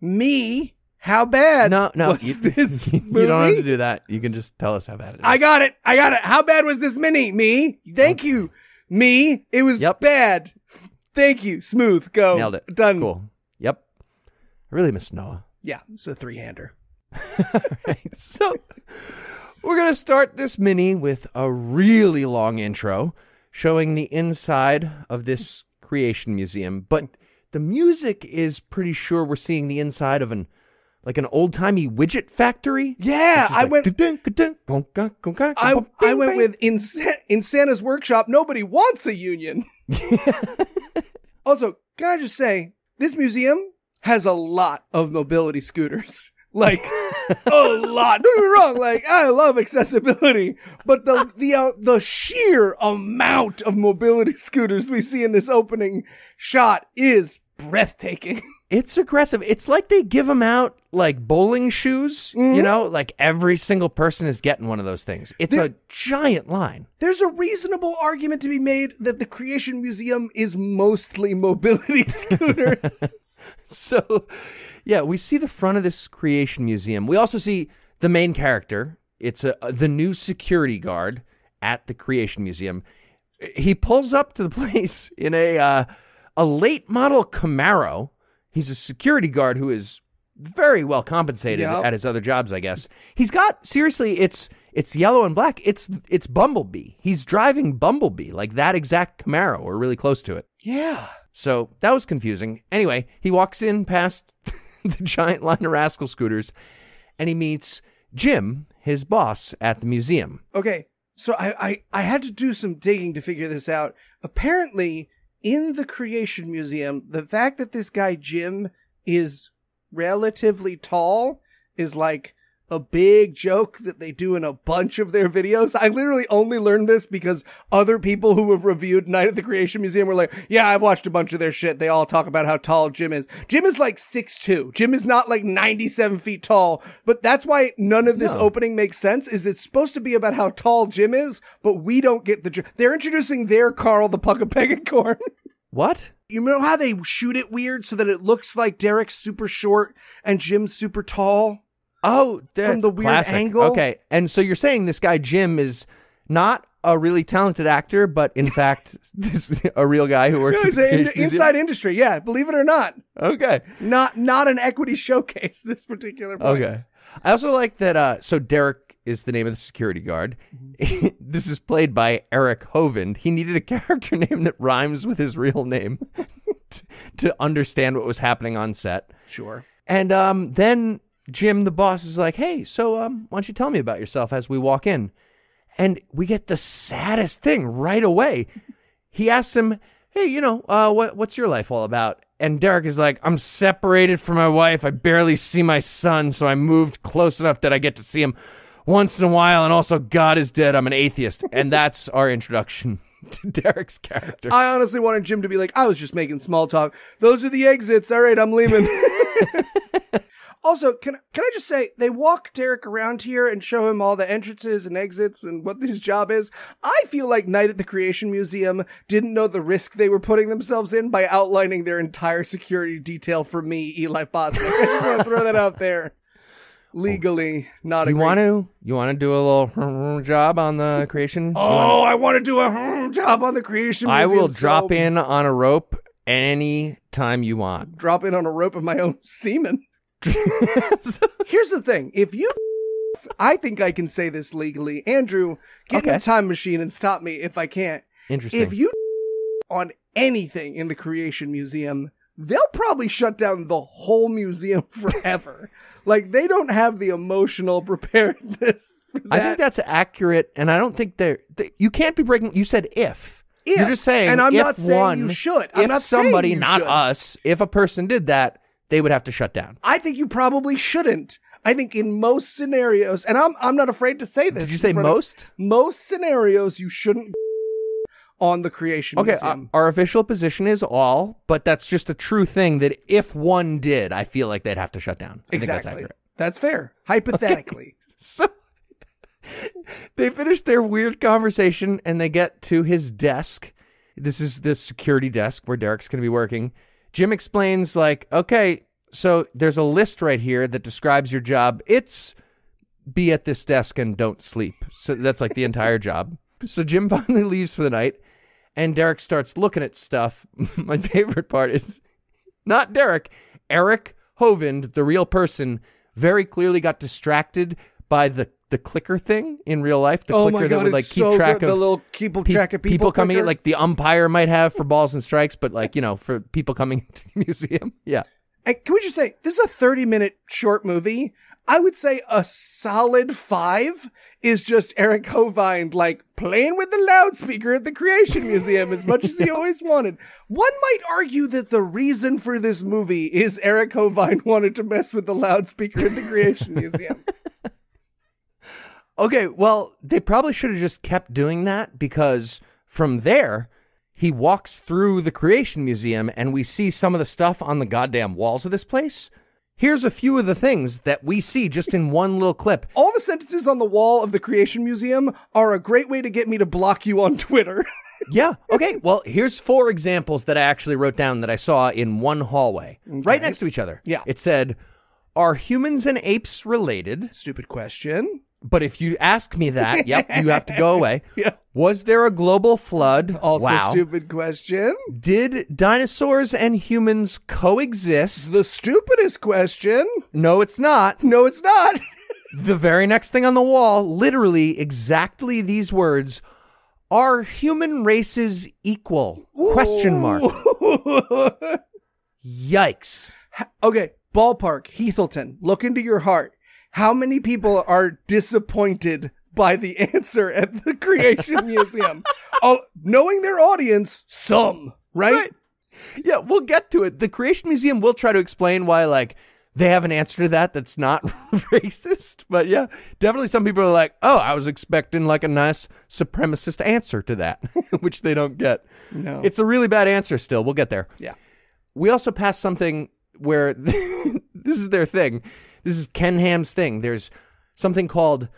me, how bad No, no, was you, this you movie? don't have to do that. You can just tell us how bad it is. I got it. I got it. How bad was this mini? Me. Thank you. Me. It was Yep. bad. Thank you. Smooth. Go. Nailed it. Done. Cool. Yep. I really miss Noah. Yeah, it's a three-hander. right. So we're going to start this mini with a really long intro showing the inside of this creation museum, but the music is pretty sure we're seeing the inside of an like an old-timey widget factory. Yeah, I went. I, I I went with in Sa- in Santa's workshop. Nobody wants a union. also, can I just say this museum has a lot of mobility scooters. Like a lot. Don't get me wrong. Like I love accessibility, but the the uh, the sheer amount of mobility scooters we see in this opening shot is breathtaking. It's aggressive. It's like they give them out like bowling shoes, you know, like every single person is getting one of those things. It's a giant line. There's a reasonable argument to be made that the Creation Museum is mostly mobility scooters. So, yeah, we see the front of this creation museum. We also see the main character. It's a, the new security guard at the creation museum. He pulls up to the place in a uh, a late model Camaro. He's a security guard who is very well compensated Yep. at his other jobs, I guess. He's got seriously, it's it's yellow and black. It's it's Bumblebee. He's driving Bumblebee, like that exact Camaro, or really close to it. yeah. So that was confusing. Anyway, he walks in past the giant line of rascal scooters and he meets Jim, his boss at the museum. Okay. So I, I, I had to do some digging to figure this out. Apparently, in the Creation Museum, the fact that this guy Jim is relatively tall is like a big joke that they do in a bunch of their videos. I literally only learned this because other people who have reviewed Night at the Creation Museum were like, "Yeah, I've watched a bunch of their shit. They all talk about how tall Jim is. Jim is like 6'2". Jim is not like 97 feet tall, but that's why none of this No. opening makes sense is it's supposed to be about how tall Jim is, but we don't get the jo- They're introducing their Carl the Puckapegacorn. What? You know how they shoot it weird so that it looks like Derek's super short and Jim's super tall? Oh, that's the weird classic. angle? Okay, and so you're saying this guy Jim is not a really talented actor, but in fact, this a real guy who works at the in- inside industry, yeah. Believe it or not, Okay, not not an equity showcase. This particular point. okay. I also like that. Uh, so Derek is the name of the security guard. Mm-hmm. this is played by Eric Hovind. He needed a character name that rhymes with his real name t- to understand what was happening on set. Sure. And um, then Jim, the boss, is like, "Hey, so um, why don't you tell me about yourself as we walk in?" And we get the saddest thing right away. He asks him, "Hey, you know, uh, what what's your life all about?" And Derek is like, "I'm separated from my wife. I barely see my son, so I moved close enough that I get to see him once in a while. And also, God is dead. I'm an atheist." And that's our introduction to Derek's character. I honestly wanted Jim to be like, I was just making small talk. Those are the exits. All right, I'm leaving. also, can can I just say they walk Derek around here and show him all the entrances and exits and what his job is. I feel like Night at the Creation Museum didn't know the risk they were putting themselves in by outlining their entire security detail for me, Eli Bosnick. I just want to throw that out there. Legally, not do you great- want to? You want to do a little job on the creation? Oh, I want to do a job on the Creation I will so drop in on a rope any time you want. drop in on a rope of my own semen. Here's the thing: if you, I think I can say this legally. Andrew, get in a time machine and stop me if I can't. Interesting. If you on anything in the Creation Museum, they'll probably shut down the whole museum forever. like they don't have the emotional preparedness. For that. I think that's accurate, and I don't think they're. They, you can't be breaking. You said if. If, You're just saying. and I'm if not saying one, you should. I'm if not saying somebody, not should. us, if a person did that, they would have to shut down. I think you probably shouldn't. I think in most scenarios, and I'm I'm not afraid to say this. Did you say most? most scenarios you shouldn't on the creation Okay, uh, our official position is all, but that's just a true thing that if one did, I feel like they'd have to shut down. I think that's exactly. accurate. That's fair. Hypothetically. So they finish their weird conversation and they get to his desk. This is the security desk where Derek's going to be working. Jim explains, like, okay, so there's a list right here that describes your job. It's be at this desk and don't sleep. So that's like the entire job. So Jim finally leaves for the night and Derek starts looking at stuff. My favorite part is not Derek, Eric Hovind, the real person, very clearly got distracted by the the clicker thing in real life. The oh clicker my that would like keep so track good. of the little keep pe- track of people, coming in, like the umpire might have for balls and strikes, but like you know for people coming into the museum. Yeah, And can we just say this is a 30 minute short movie? I would say a solid five is just Eric Hovind like playing with the loudspeaker at the Creation Museum as much as he always wanted. One might argue that the reason for this movie is Eric Hovind wanted to mess with the loudspeaker at the Creation Museum. Okay, well, they probably should have just kept doing that because from there, he walks through the Creation Museum and we see some of the stuff on the goddamn walls of this place. Here's a few of the things that we see just in one little clip. All the sentences on the wall of the Creation Museum are a great way to get me to block you on Twitter. Yeah. Okay. Well, here's four examples that I actually wrote down that I saw in one hallway, right next to each other. Yeah. It said, Are humans and apes related? Stupid question. But if you ask me that, yep, you have to go away. Yeah. Was there a global flood? Also wow. stupid question. Did dinosaurs and humans coexist? The stupidest question. No, it's not. No, it's not. The very next thing on the wall, literally exactly these words, are human races equal? Question mark. Yikes. okay, ballpark, Heathleton, look into your heart. How many people are disappointed by the answer at the Creation Museum? Oh, knowing their audience, some, right? Right. Yeah, we'll get to it. The Creation Museum will try to explain why, like, they have an answer to that that's not racist. But yeah, definitely some people are like, oh, I was expecting like a nice supremacist answer to that, which they don't get. No. It's a really bad answer still. We'll get there. Yeah. We also passed something where this is their thing. This is Ken Ham's thing. There's something called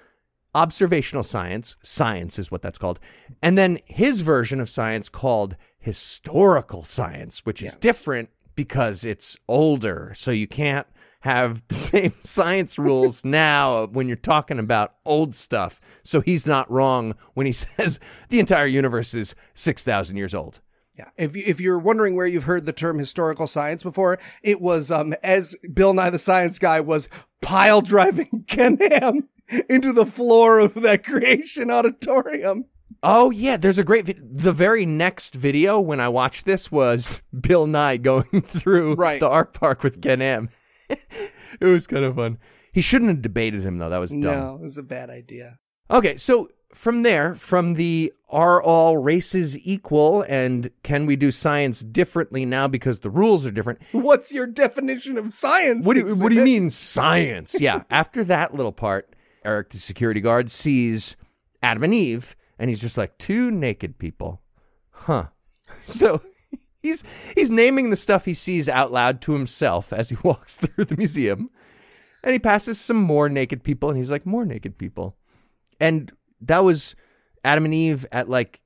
observational science. Science is what that's called. And then his version of science called historical science, which is different because it's older. So you can't have the same science rules now when you're talking about old stuff. So he's not wrong when he says the entire universe is 6,000 years old. Yeah. If if you're wondering where you've heard the term historical science before, it was um as Bill Nye the Science Guy was pile driving Ken Ham into the floor of that creation auditorium. Oh yeah, there's a great the very next video when I watched this was Bill Nye going through Right. the art park with Ken Ham. it was kind of fun. He shouldn't have debated him though. That was dumb. No, it was a bad idea. Okay, so from there, from the are all races equal and can we do science differently now because the rules are different? What's your definition of science? What do, you, what do you mean science? yeah. After that little part, Eric, the security guard, sees Adam and Eve, and he's just like two naked people, huh? So he's he's naming the stuff he sees out loud to himself as he walks through the museum, and he passes some more naked people, and he's like more naked people, and that was Adam and Eve at like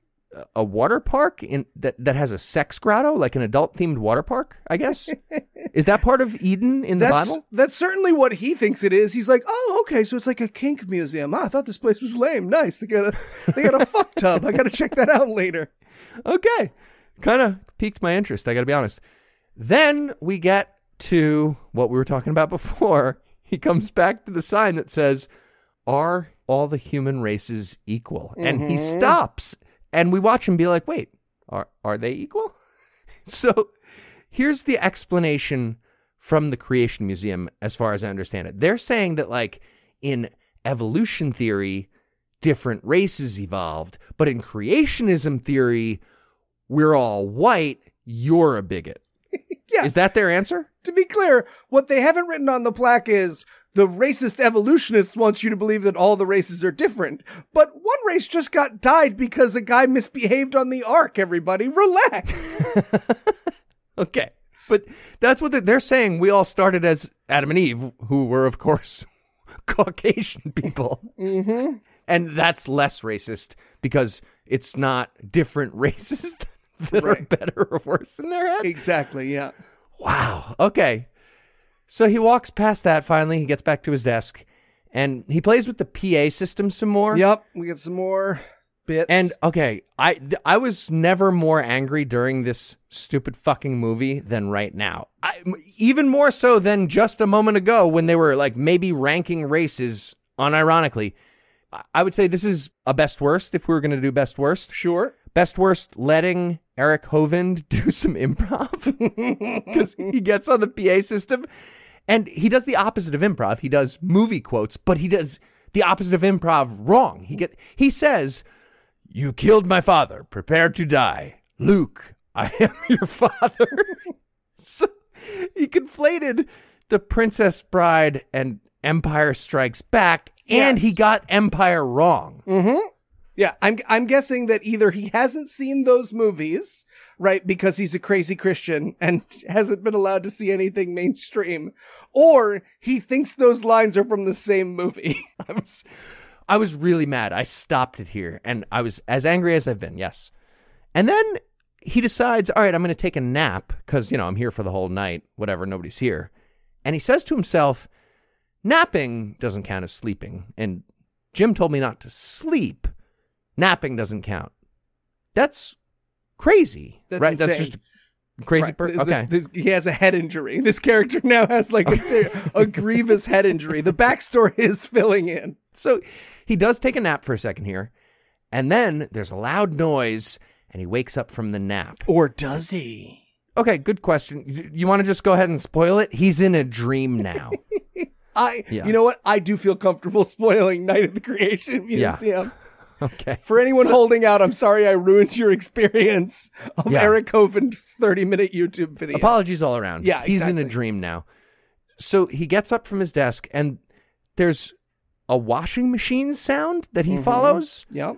a- water park in that that has a sex grotto, like an adult themed water park. I guess is that part of Eden in the That's Bible? that's certainly what he thinks it is. He's like, oh, okay, so it's like a kink museum. Ah, I thought this place was lame. Nice, they got a they got a fuck tub. I got to check that out later. Okay, kind of piqued my interest. I got to be honest. Then we get to what we were talking about before. He comes back to the sign that says, "Are all the human races equal?" And he mm-hmm. stops, and we watch him be like, "Wait, are are they equal?" So here's the explanation from the Creation Museum, as far as I understand it. They're saying that, like, in evolution theory, different races evolved, but in creationism theory, we're all white, you're a bigot. Yeah. Is that their answer? To be clear, what they haven't written on the plaque is the racist evolutionists want you to believe that all the races are different. But one race just got died because a guy misbehaved on the ark, everybody. Relax. Okay. But that's what they- they're saying. We all started as Adam and Eve, who were, of course, Caucasian people. mm-hmm. And that's less racist because it's not different races that are better or worse in their head. exactly, yeah. Wow. Okay. So he walks past that finally. He gets back to his desk and he plays with the PA system some more. Yep, we get some more bits. And okay, I I was never more angry during this stupid fucking movie than right now. I, m- even more so than just a moment ago when they were like maybe ranking races unironically. I- I would say this is a best worst if we were going to do best worst. sure. Best worst letting Eric Hovind do some improv because he gets on the PA system and he does the opposite of improv. He does movie quotes, but he does the opposite of improv wrong. He get he says, "You killed my father. Prepare to die, Luke. I am your father." so he conflated the Princess Bride and Empire Strikes Back, and Yes. he got Empire wrong. Mm-hmm. Yeah, I'm I'm guessing that either he hasn't seen those movies, right, because he's a crazy Christian and hasn't been allowed to see anything mainstream, or he thinks those lines are from the same movie. I was I was really mad. I stopped it here and I was as angry as I've been. Yes. And then he decides, "All right, I'm going to take a nap cuz you know, I'm here for the whole night, whatever, nobody's here." And he says to himself, "Napping doesn't count as sleeping." And Jim told me not to sleep. Napping doesn't count. That's crazy. That's right? That's just crazy Right, person. Okay. this- he has a head injury. This character now has like a, a grievous head injury. The backstory is filling in. So he does take a nap for a second here, and then there's a loud noise, and he wakes up from the nap. Or does he? Okay, good question. You, you want to just go ahead and spoil it? He's in a dream now. I, Yeah. you know what? I do feel comfortable spoiling Night of the Creation Museum. Yeah. Okay. For anyone holding out, I'm sorry I ruined your experience of Yeah. Eric Hovind's 30 minute YouTube video. Apologies all around. Yeah, He's in a dream now. So he gets up from his desk and there's a washing machine sound that he mm-hmm. follows, Yep.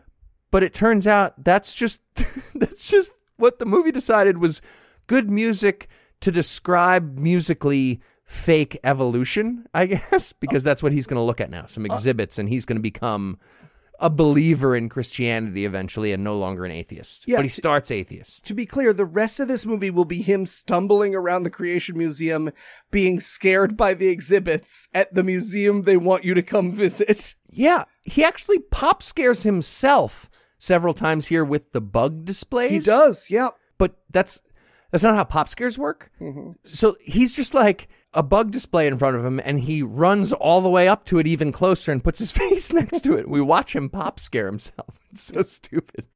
but it turns out that's just that's just what the movie decided was good music to describe musically fake evolution, I guess, because that's what he's going to look at now, some uh, exhibits and he's going to become a believer in Christianity eventually and no longer an atheist. Yeah, but he starts atheist. To be clear, the rest of this movie will be him stumbling around the Creation Museum, being scared by the exhibits at the museum they want you to come visit. Yeah, he actually pop scares himself several times here with the bug displays. He does, yep. but that's that's not how pop scares work. Mm-hmm. So he's just like a bug display in front of him, and he runs all the way up to it even closer and puts his face next to it. We watch him pop scare himself. It's so stupid.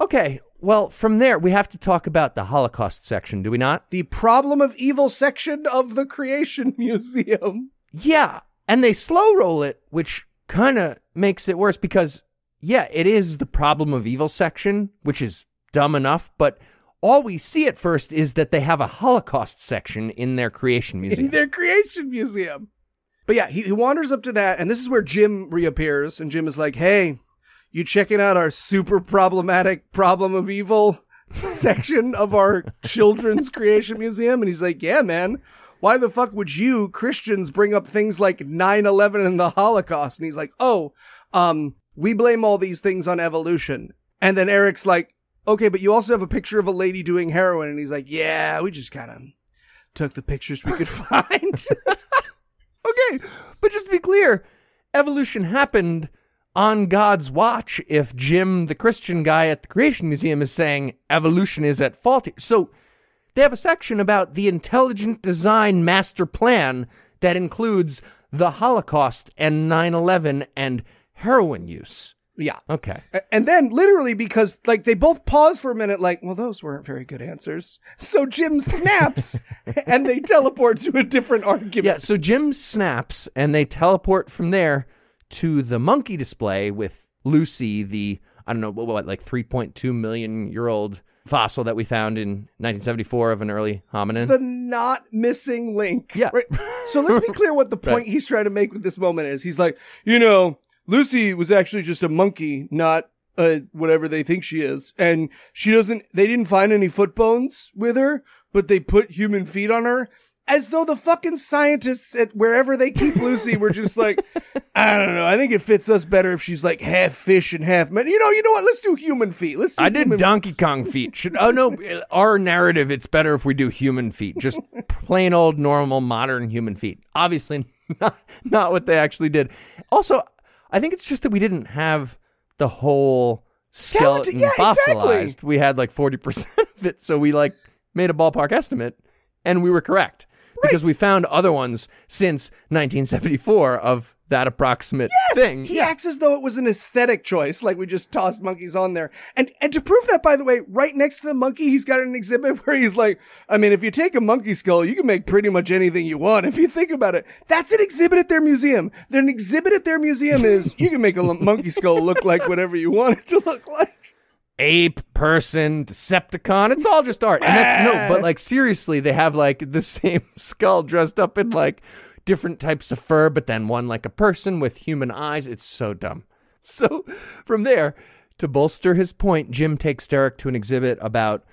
Okay, well, from there we have to talk about the Holocaust section, do we not? The problem of evil section of the Creation Museum. Yeah, and they slow roll it, which kind of makes it worse because, yeah, it is the problem of evil section, which is dumb enough, but all we see at first is that they have a Holocaust section in their creation museum. in their creation museum. But yeah, he, he wanders up to that, and this is where Jim reappears, and Jim is like, "Hey, you checking out our super problematic problem of evil section of our children's creation museum?" And he's like, "Yeah, man. Why the fuck would you Christians bring up things like 9/11 and the Holocaust?" And he's like, "Oh, um, we blame all these things on evolution." And then Eric's like, "Okay, but you also have a picture of a lady doing heroin," and he's like, "Yeah, we just kind of." Took the pictures we could find. okay, but just to be clear, evolution happened on God's watch if Jim, the Christian guy at the Creation Museum, is saying evolution is at fault. So they have a section about the intelligent design master plan that includes the Holocaust and 9 11 and heroin use. Yeah. Okay. And then literally because like they both pause for a minute, like, well, those weren't very good answers. So Jim snaps and they teleport to a different argument. Yeah, so Jim snaps and they teleport from there to the monkey display with Lucy, the, I don't know, what, what like 3.2 million year old fossil that we found in 1974 of an early hominin. The not missing link. Yeah. Right. So let's be clear what the point he's trying to make with this moment is. He's like, you know, Lucy was actually just a monkey, not uh, whatever they think she is. And she doesn't, they didn't find any foot bones with her, but they put human feet on her. As though the fucking scientists at wherever they keep Lucy were just like, I don't know. I think it fits us better if she's like half fish and half man. You know, you know what? Let's do human feet. Let's do I did Donkey Kong feet. Should oh no, our narrative it's better if we do human feet. Just plain old normal modern human feet. Obviously not not what they actually did. Also, I think it's just that we didn't have the whole skeleton yeah, exactly. fossilized. We had like 40% of it, so we like made a ballpark estimate and we were correct. Because we found other ones since 1974 of that approximate thing. He acts as though it was an aesthetic choice, like we just tossed monkeys on there. And and to prove that, by the way, right next to the monkey, he's got an exhibit where he's like, I mean, if you take a monkey skull, you can make pretty much anything you want. If you think about it, that's an exhibit at their museum. Then an exhibit at their museum is you can make a monkey skull look like whatever you want it to look like. ape person decepticon it's all just art and that's no but like seriously they have like the same skull dressed up in like different types of fur but then one like a person with human eyes. It's so dumb. So from there to bolster his point jim takes derek to an exhibit about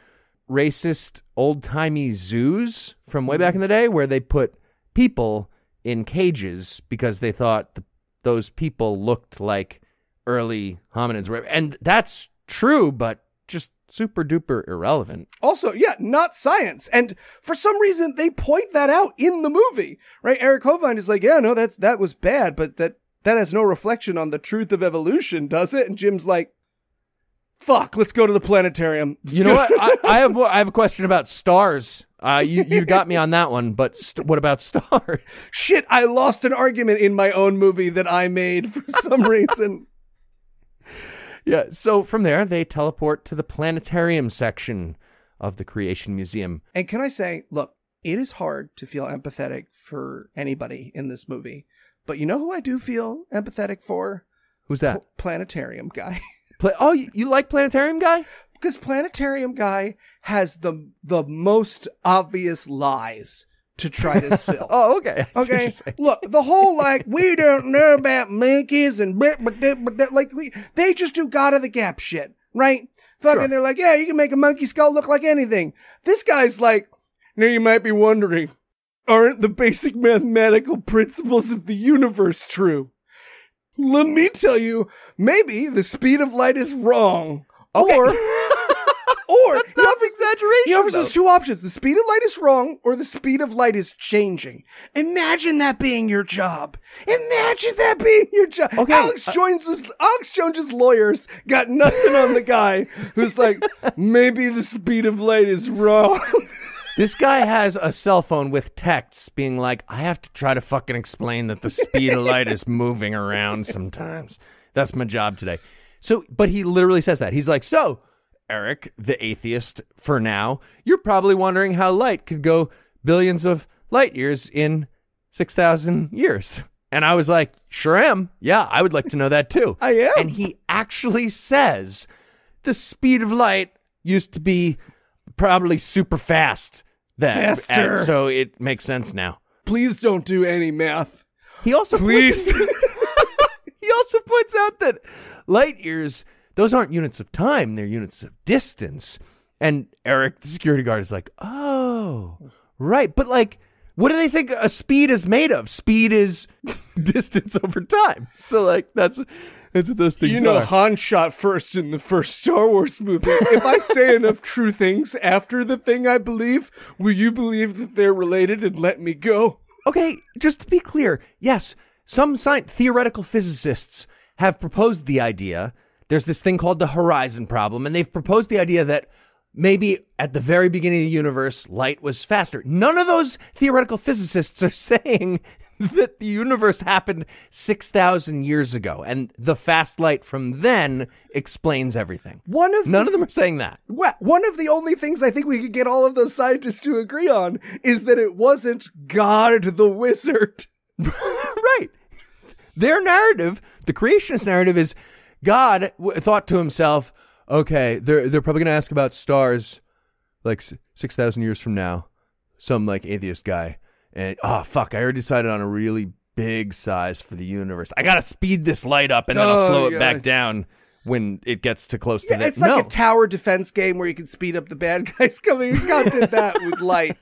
racist old-timey zoos from way back in the day where they put people in cages because they thought th- those people looked like early hominids and that's true but just super duper irrelevant Also, yeah, not science. And for some reason, they point that out in the movie, right? Eric Hovind is like, yeah, no, that's, that was bad, but that, that has no reflection on the truth of evolution, does it? And Jim's like, fuck, let's go to the planetarium. Let's you know what I, I have I have a question about stars uh, you you got me on that one but st- what about stars Shit, I lost an argument in my own movie that I made for some reason. yeah so from there they teleport to the planetarium section of the creation museum And can I say, look, it is hard to feel empathetic for anybody in this movie. But you know who I do feel empathetic for? who's that Pl- planetarium guy. Pla- oh you, you like planetarium guy because planetarium guy has the the most obvious lies to try this film. Oh, okay. Okay, look, the whole like we don't know about monkeys and but but like we, they just do God of the Gap shit, right? Fucking, Sure. they're like, yeah, you can make a monkey skull look like anything. This guy's like, now you might be wondering, aren't the basic mathematical principles of the universe true? Let me tell you, maybe the speed of light is wrong, or or That's not offers- exaggeration. he offers though. us two options. The speed of light is wrong, or the speed of light is changing. Imagine that being your job. Imagine that being your job. Okay, Alex uh- Jones's Alex Jones's lawyers got nothing on the guy who's like, maybe the speed of light is wrong. This guy has a cell phone with texts being like, I have to try to fucking explain that the speed of light is moving around sometimes. That's my job today. So, but he literally says that. He's like, So, Eric, the atheist, for now, you're probably wondering how light could go billions of light years in 6,000 years. And I was like, Sure am. Yeah, I would like to know that too. I am. And he actually says the speed of light used to be probably super fast then. Faster. and so it makes sense now. Please don't do any math. He also Please. points, he also points out that light years those aren't units of time; they're units of distance. And Eric, the security guard, is like, "Oh, right." But like, what do they think a speed is made of? Speed is distance over time. So like, that's that's what those things You know, are. Han shot first in the first Star Wars movie. if I say enough true things after the thing I believe, will you believe that they're related and let me go? Okay, just to be clear, yes, some sci- theoretical physicists have proposed the idea. There's this thing called the horizon problem, and they've proposed the idea that maybe at the very beginning of the universe, light was faster. None of those theoretical physicists are saying that the universe happened 6,000 years ago, and the fast light from then explains everything. One of None of them are saying that. One of the only things I think we could get all of those scientists to agree on is that it wasn't God the wizard. right. Their narrative, the creationist narrative, is God w- thought to himself, "Okay, they're they're probably going to ask about stars, like six thousand years from now." Some like atheist guy, and oh fuck, I already decided on a really big size for the universe. I gotta speed this light up, and then I'll Oh, slow it back down when it gets too close to Yeah, that. it's like no, a tower defense game where you can speed up the bad guys coming. God did that with light.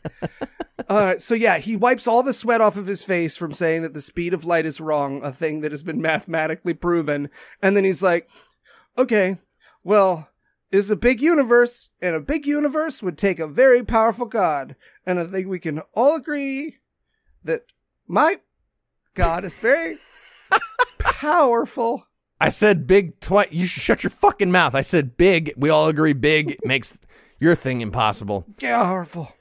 All right, so yeah, he wipes all the sweat off of his face from saying that the speed of light is wrong, a thing that has been mathematically proven. And then he's like, okay, well, it's a big universe, and a big universe would take a very powerful God. And I think we can all agree that my God is very powerful. I said big twice. You should shut your fucking mouth. I said big. We all agree big makes your thing impossible. Powerful.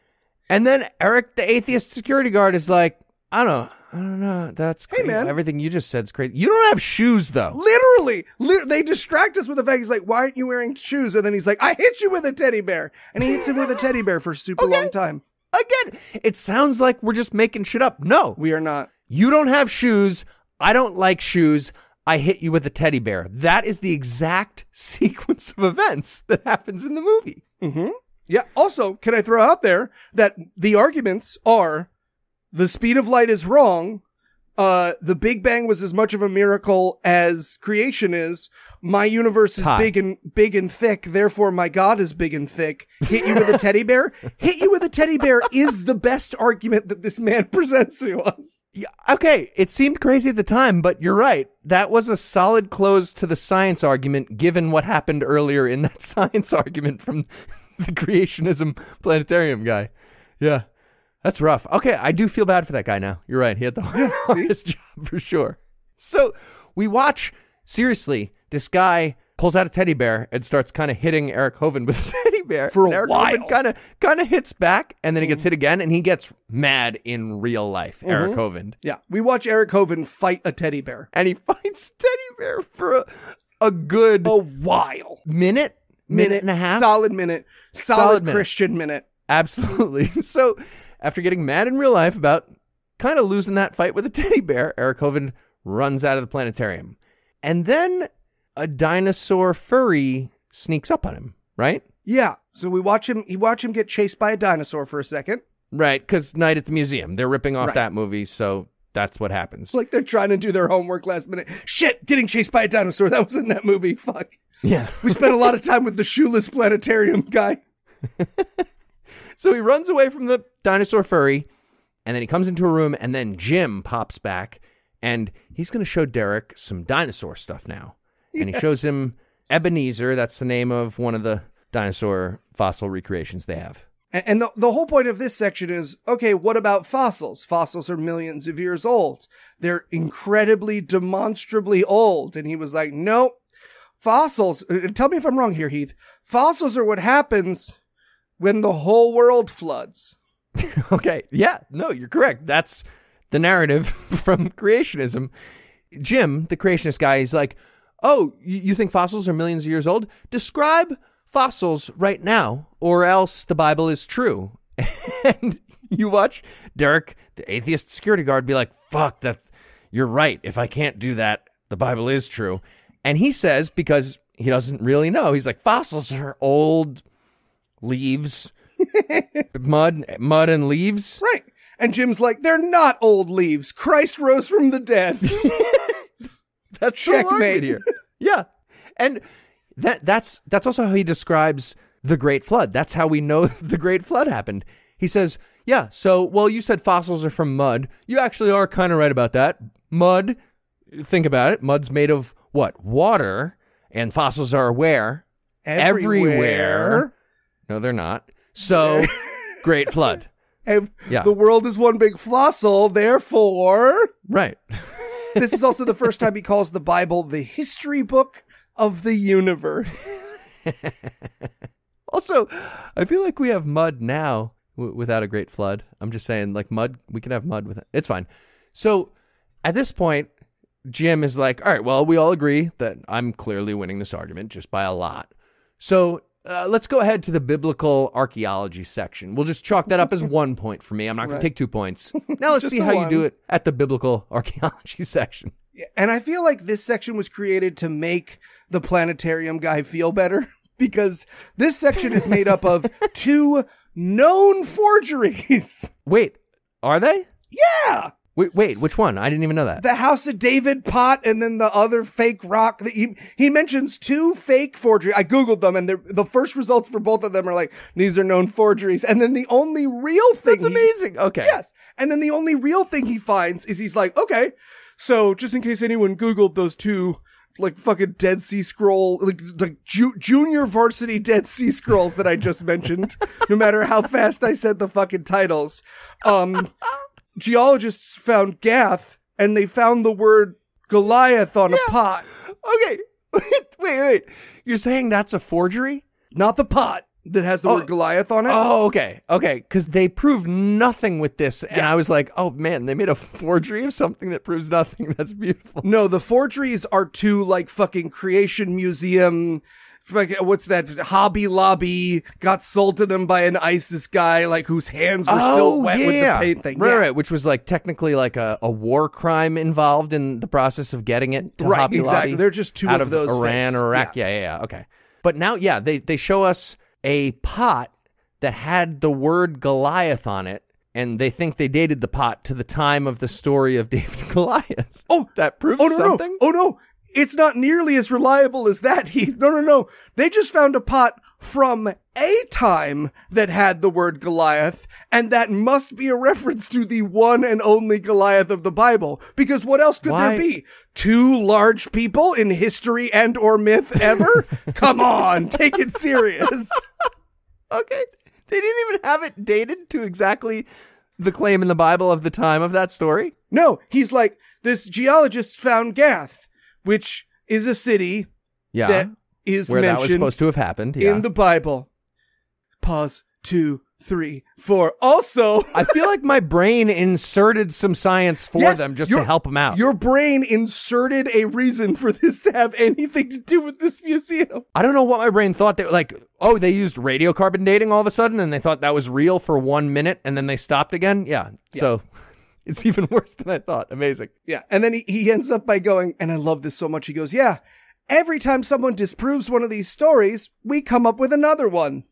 And then Eric, the atheist security guard, is like, I don't know. I don't know. That's Hey, crazy. man. Everything you just said's crazy. You don't have shoes, though. Literally, li- they distract us with the fact he's like, "Why aren't you wearing shoes?" And then he's like, "I hit you with a teddy bear," and he hits him with a teddy bear for a super Okay. long time. Again, it sounds like we're just making shit up. No, We are not. you don't have shoes. I don't like shoes. I hit you with a teddy bear. That is the exact sequence of events that happens in the movie. Mm-hmm. Yeah. Also, can I throw out there that the arguments are the speed of light is wrong. Uh, the Big Bang was as much of a miracle as creation is. My universe is Tie. big and big and thick, therefore my God is big and thick. Hit you with a teddy bear. Hit you with a teddy bear is the best argument that this man presents to us. Yeah, okay, it seemed crazy at the time, but you're right. That was a solid close to the science argument, given what happened earlier in that science argument from the creationism planetarium guy. Yeah, that's rough. Okay, I do feel bad for that guy now. You're right. He had the hardest job for sure. So we watch, seriously, this guy pulls out a teddy bear and starts kind of hitting Eric Hovind with the teddy bear. For a And Eric while. kind of kind of hits back, and then he gets mm-hmm. hit again, and he gets mad in real life. Mm-hmm. Eric Hovind Yeah. We watch Eric Hovind fight a teddy bear. and he fights teddy bear for a, a good A while. minute, minute, and a half. Solid minute. Solid, Solid minute. Christian minute. Absolutely. So after getting mad in real life about kind of losing that fight with a teddy bear, Eric Hovind runs out of the planetarium, and then a dinosaur furry sneaks up on him. Right? Yeah. So we watch him. You watch him get chased by a dinosaur for a second. Right, because Night at the Museum. They're ripping off Right. that movie, so that's what happens. Like they're trying to do their homework last minute. Shit, getting chased by a dinosaur. That was in that movie. Fuck. Yeah. We spent a lot of time with the shoeless planetarium guy. So he runs away from the dinosaur furry, and then he comes into a room, and then Jim pops back, and he's going to show Derek some dinosaur stuff now. And he shows him Ebenezer. That's the name of one of the dinosaur fossil recreations they have. And, and the, the whole point of this section is okay, what about fossils? Fossils are millions of years old. They're incredibly, demonstrably old. And he was like, nope. Fossils, uh, tell me if I'm wrong here, Heath. Fossils are what happens when the whole world floods. Okay. Yeah. No, you're correct. That's the narrative from creationism. Jim, the creationist guy, is like, oh, you, think fossils are millions of years old? Describe fossils right now, or else the Bible is true. and you watch Derek, the atheist security guard, be like, fuck, that's, you're right. If I can't do that, the Bible is true. And he says, because he doesn't really know, he's like, fossils are old leaves, mud, mud and leaves. Right. And Jim's like, they're not old leaves. Christ rose from the dead. That's the Checkmate. here. Yeah, and that that's that's also how he describes the Great Flood. That's how we know the Great Flood happened. He says, "Yeah, so well, you said fossils are from mud. You actually are kind of right about that. Mud. Think about it. Mud's made of what? Water, and fossils are where? Everywhere. No, they're not. So, Great Flood. And Yeah. the world is one big fossil, therefore. Right. this is also the first time he calls the Bible the history book of the universe. Also, I feel like we have mud now w- without a great flood. I'm just saying, like mud, we can have mud with it. It's fine. So at this point, Jim is like, all right, well, we all agree that I'm clearly winning this argument just by a lot. So uh, let's go ahead to the biblical archaeology section. We'll just chalk that up as one point for me. I'm not going Right. to take two points. Now let's see how you do it at the biblical archaeology section. And I feel like this section was created to make the planetarium guy feel better because this section is made up of two known forgeries. Wait, are they? Yeah. Wait, wait, which one? I didn't even know that. The House of David pot and then the other fake rock. That he, he mentions two fake forgeries. I Googled them and the first results for both of them are like, these are known forgeries. And then the only real thing. That's he- amazing. Okay. Yes. And then the only real thing he finds is he's like, okay, so just in case anyone Googled those two, like fucking Dead Sea Scroll, like, like ju- junior varsity Dead Sea Scrolls that I just mentioned, no matter how fast I said the fucking titles, um, geologists found Gath and they found the word Goliath on a pot. Okay. Wait, wait, wait. You're saying that's a forgery? Not the pot that has the Oh. word Goliath on it. Oh, okay. Okay. Because they proved nothing with this. And I was like, oh, man, they made a forgery of something that proves nothing. That's beautiful. No, the forgeries are two like fucking creation museum. Fucking, what's that? Hobby Lobby got sold to them by an ISIS guy, like whose hands were still oh, wet with the paint thing. Oh, Right, Yeah. right. Which was like technically like a, a war crime involved in the process of getting it to Right, Hobby exactly. Lobby They're just two out of of, those Iran or Iraq. Yeah. yeah, yeah, Okay. But now, yeah, they, they show us a pot that had the word Goliath on it. And they think they dated the pot to the time of the story of David Goliath. Oh, that proves Oh no, something. no! Oh no! It's not nearly as reliable as that, Heath. No, no, no. They just found a pot from a time that had the word Goliath, and that must be a reference to the one and only Goliath of the Bible. Because what else could Why- there be? Two large people in history and or myth ever? Come on, take it serious. Okay. They didn't even have it dated to exactly the claim in the Bible of the time of that story. No, he's like, this geologist found Gath, which is a city Yeah. that is where that mentioned was supposed to have happened. Yeah. in the Bible. Pause. Two, three, four. Also, I feel like my brain inserted some science for Yes, them just your- to help them out. your brain inserted a reason for this to have anything to do with this museum. I don't know what my brain thought. They like, oh, they used radiocarbon dating all of a sudden, and they thought that was real for one minute, and then they stopped again. Yeah. So it's even worse than I thought. Amazing. Yeah. And then he, he ends up by going, and I love this so much. He goes, Yeah, every time someone disproves one of these stories, we come up with another one.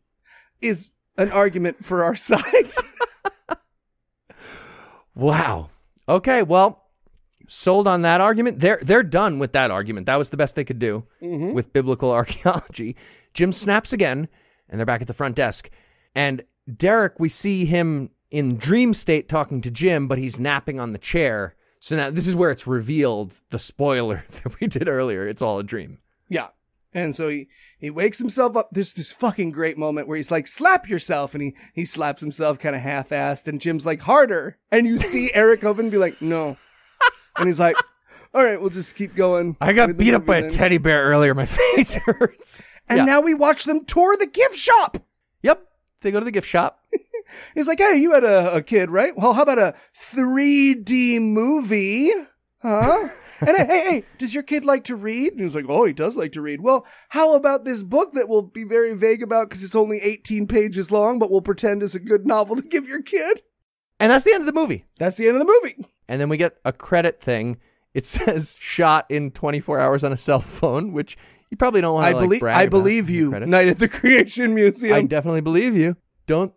Is an argument for our side. Wow. Okay, well, sold on that argument. They're they're done with that argument. That was the best they could do mm-hmm. with biblical archaeology. Jim snaps again, and they're back at the front desk. And Derek, we see him in dream state talking to Jim, but he's napping on the chair. So now this is where it's revealed the spoiler that we did earlier. It's all a dream. Yeah. And so he, he wakes himself up. There's this fucking great moment where he's like, slap yourself. And he, he slaps himself kind of half assed. And Jim's like, harder. And you see Eric Hovind be like, no. And he's like, all right, we'll just keep going. I got beat up movie by a teddy bear earlier. My face hurts. And Yeah. now we watch them tour the gift shop. Yep. They go to the gift shop. He's like, hey, you had a, a kid, right? Well, how about a 3D movie? Huh? and hey, hey, hey, does your kid like to read? And he was like, oh, he does like to read. Well, how about this book that we'll be very vague about because it's only 18 pages long, but we'll pretend is a good novel to give your kid? And that's the end of the movie. That's the end of the movie. And then we get a credit thing. It says shot in 24 hours on a cell phone, which you probably don't want I to like, believe I believe you. Night at the Creation Museum. I definitely believe you. Don't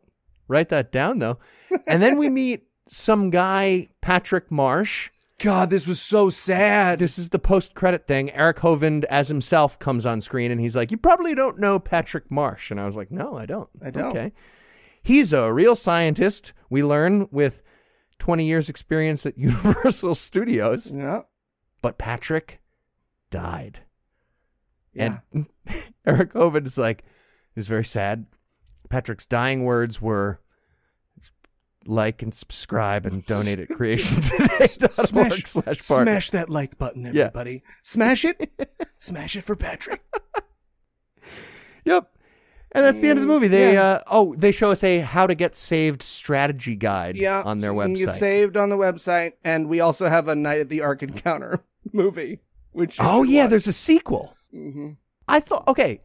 write that down though. And then we meet some guy, Patrick Marsh. God, this was so sad. This is the post credit thing. Eric Hovind as himself comes on screen and he's like, You probably don't know Patrick Marsh. And I was like, No, I don't. I don't. Okay. He's a real scientist, we learn, with 20 years experience at Universal Studios. yeah. But Patrick died. Yeah. And Eric Hovind is like, is very sad. Patrick's dying words were like and subscribe and donate at creationtoday.org Smash, slash smash that like button, Yeah. everybody. Smash it. smash it for Patrick. Yep. And that's the end of the movie. They Yeah. uh oh, they show us a how to get saved strategy guide Yeah. on their so you can website. get saved on the website, and we also have a Night at the Ark Encounter movie. Which you oh should yeah, watch. there's a sequel. Mhm. I thought okay.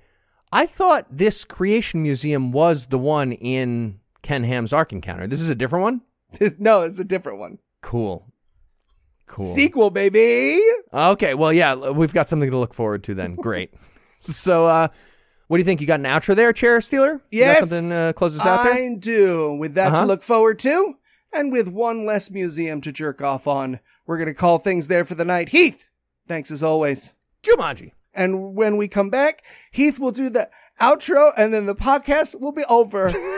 I thought this creation museum was the one in Ken Ham's Ark Encounter. This is a different one? no, it's a different one. Cool. Cool. Sequel, baby. Okay, well, yeah, we've got something to look forward to then. Great. so, uh, what do you think? You got an outro there, Chair Stealer? You got Yes, something uh, close us out there? I do. With that Uh-huh. to look forward to, and with one less museum to jerk off on, we're gonna call things there for the night. Heath, thanks as always. Jumanji. And when we come back, Heath will do the outro, and then the podcast will be over.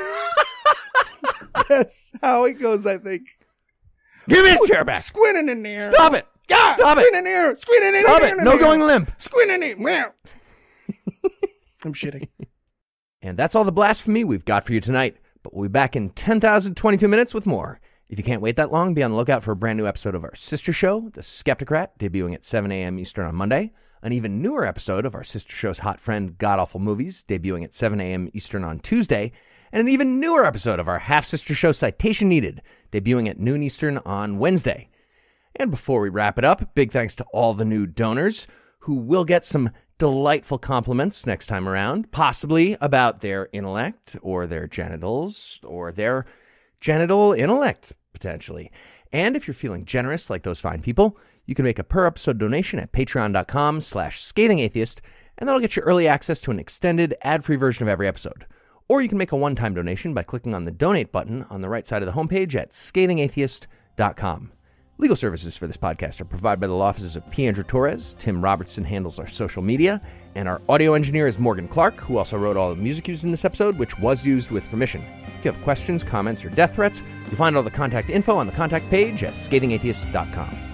That's how it goes, I think. Give me a chair back. Squinting in there. Stop it. Yeah, Stop it. squinting in there. Squinting in Stop there. it. No going limp. Squinting in there. I'm shitting. And that's all the blasphemy we've got for you tonight. But we'll be back in 10,022 minutes with more. If you can't wait that long, be on the lookout for a brand new episode of our sister show, The Skepticrat, debuting at 7 a.m. Eastern on Monday. An even newer episode of our sister show's hot friend, God Awful Movies, debuting at 7 a.m. Eastern on Tuesday. And an even newer episode of our half sister show, Citation Needed, debuting at noon Eastern on Wednesday. And before we wrap it up, big thanks to all the new donors who will get some delightful compliments next time around, possibly about their intellect or their genitals or their genital intellect, potentially. And if you're feeling generous like those fine people, you can make a per episode donation at patreon.com slash scathingatheist, and that'll get you early access to an extended ad-free version of every episode. Or you can make a one-time donation by clicking on the donate button on the right side of the homepage at scathingatheist.com. Legal services for this podcast are provided by the law offices of P. Andrew Torres. Tim Robertson handles our social media, and our audio engineer is Morgan Clark, who also wrote all the music used in this episode, which was used with permission. If you have questions, comments, or death threats, you'll find all the contact info on the contact page at scathingatheist.com.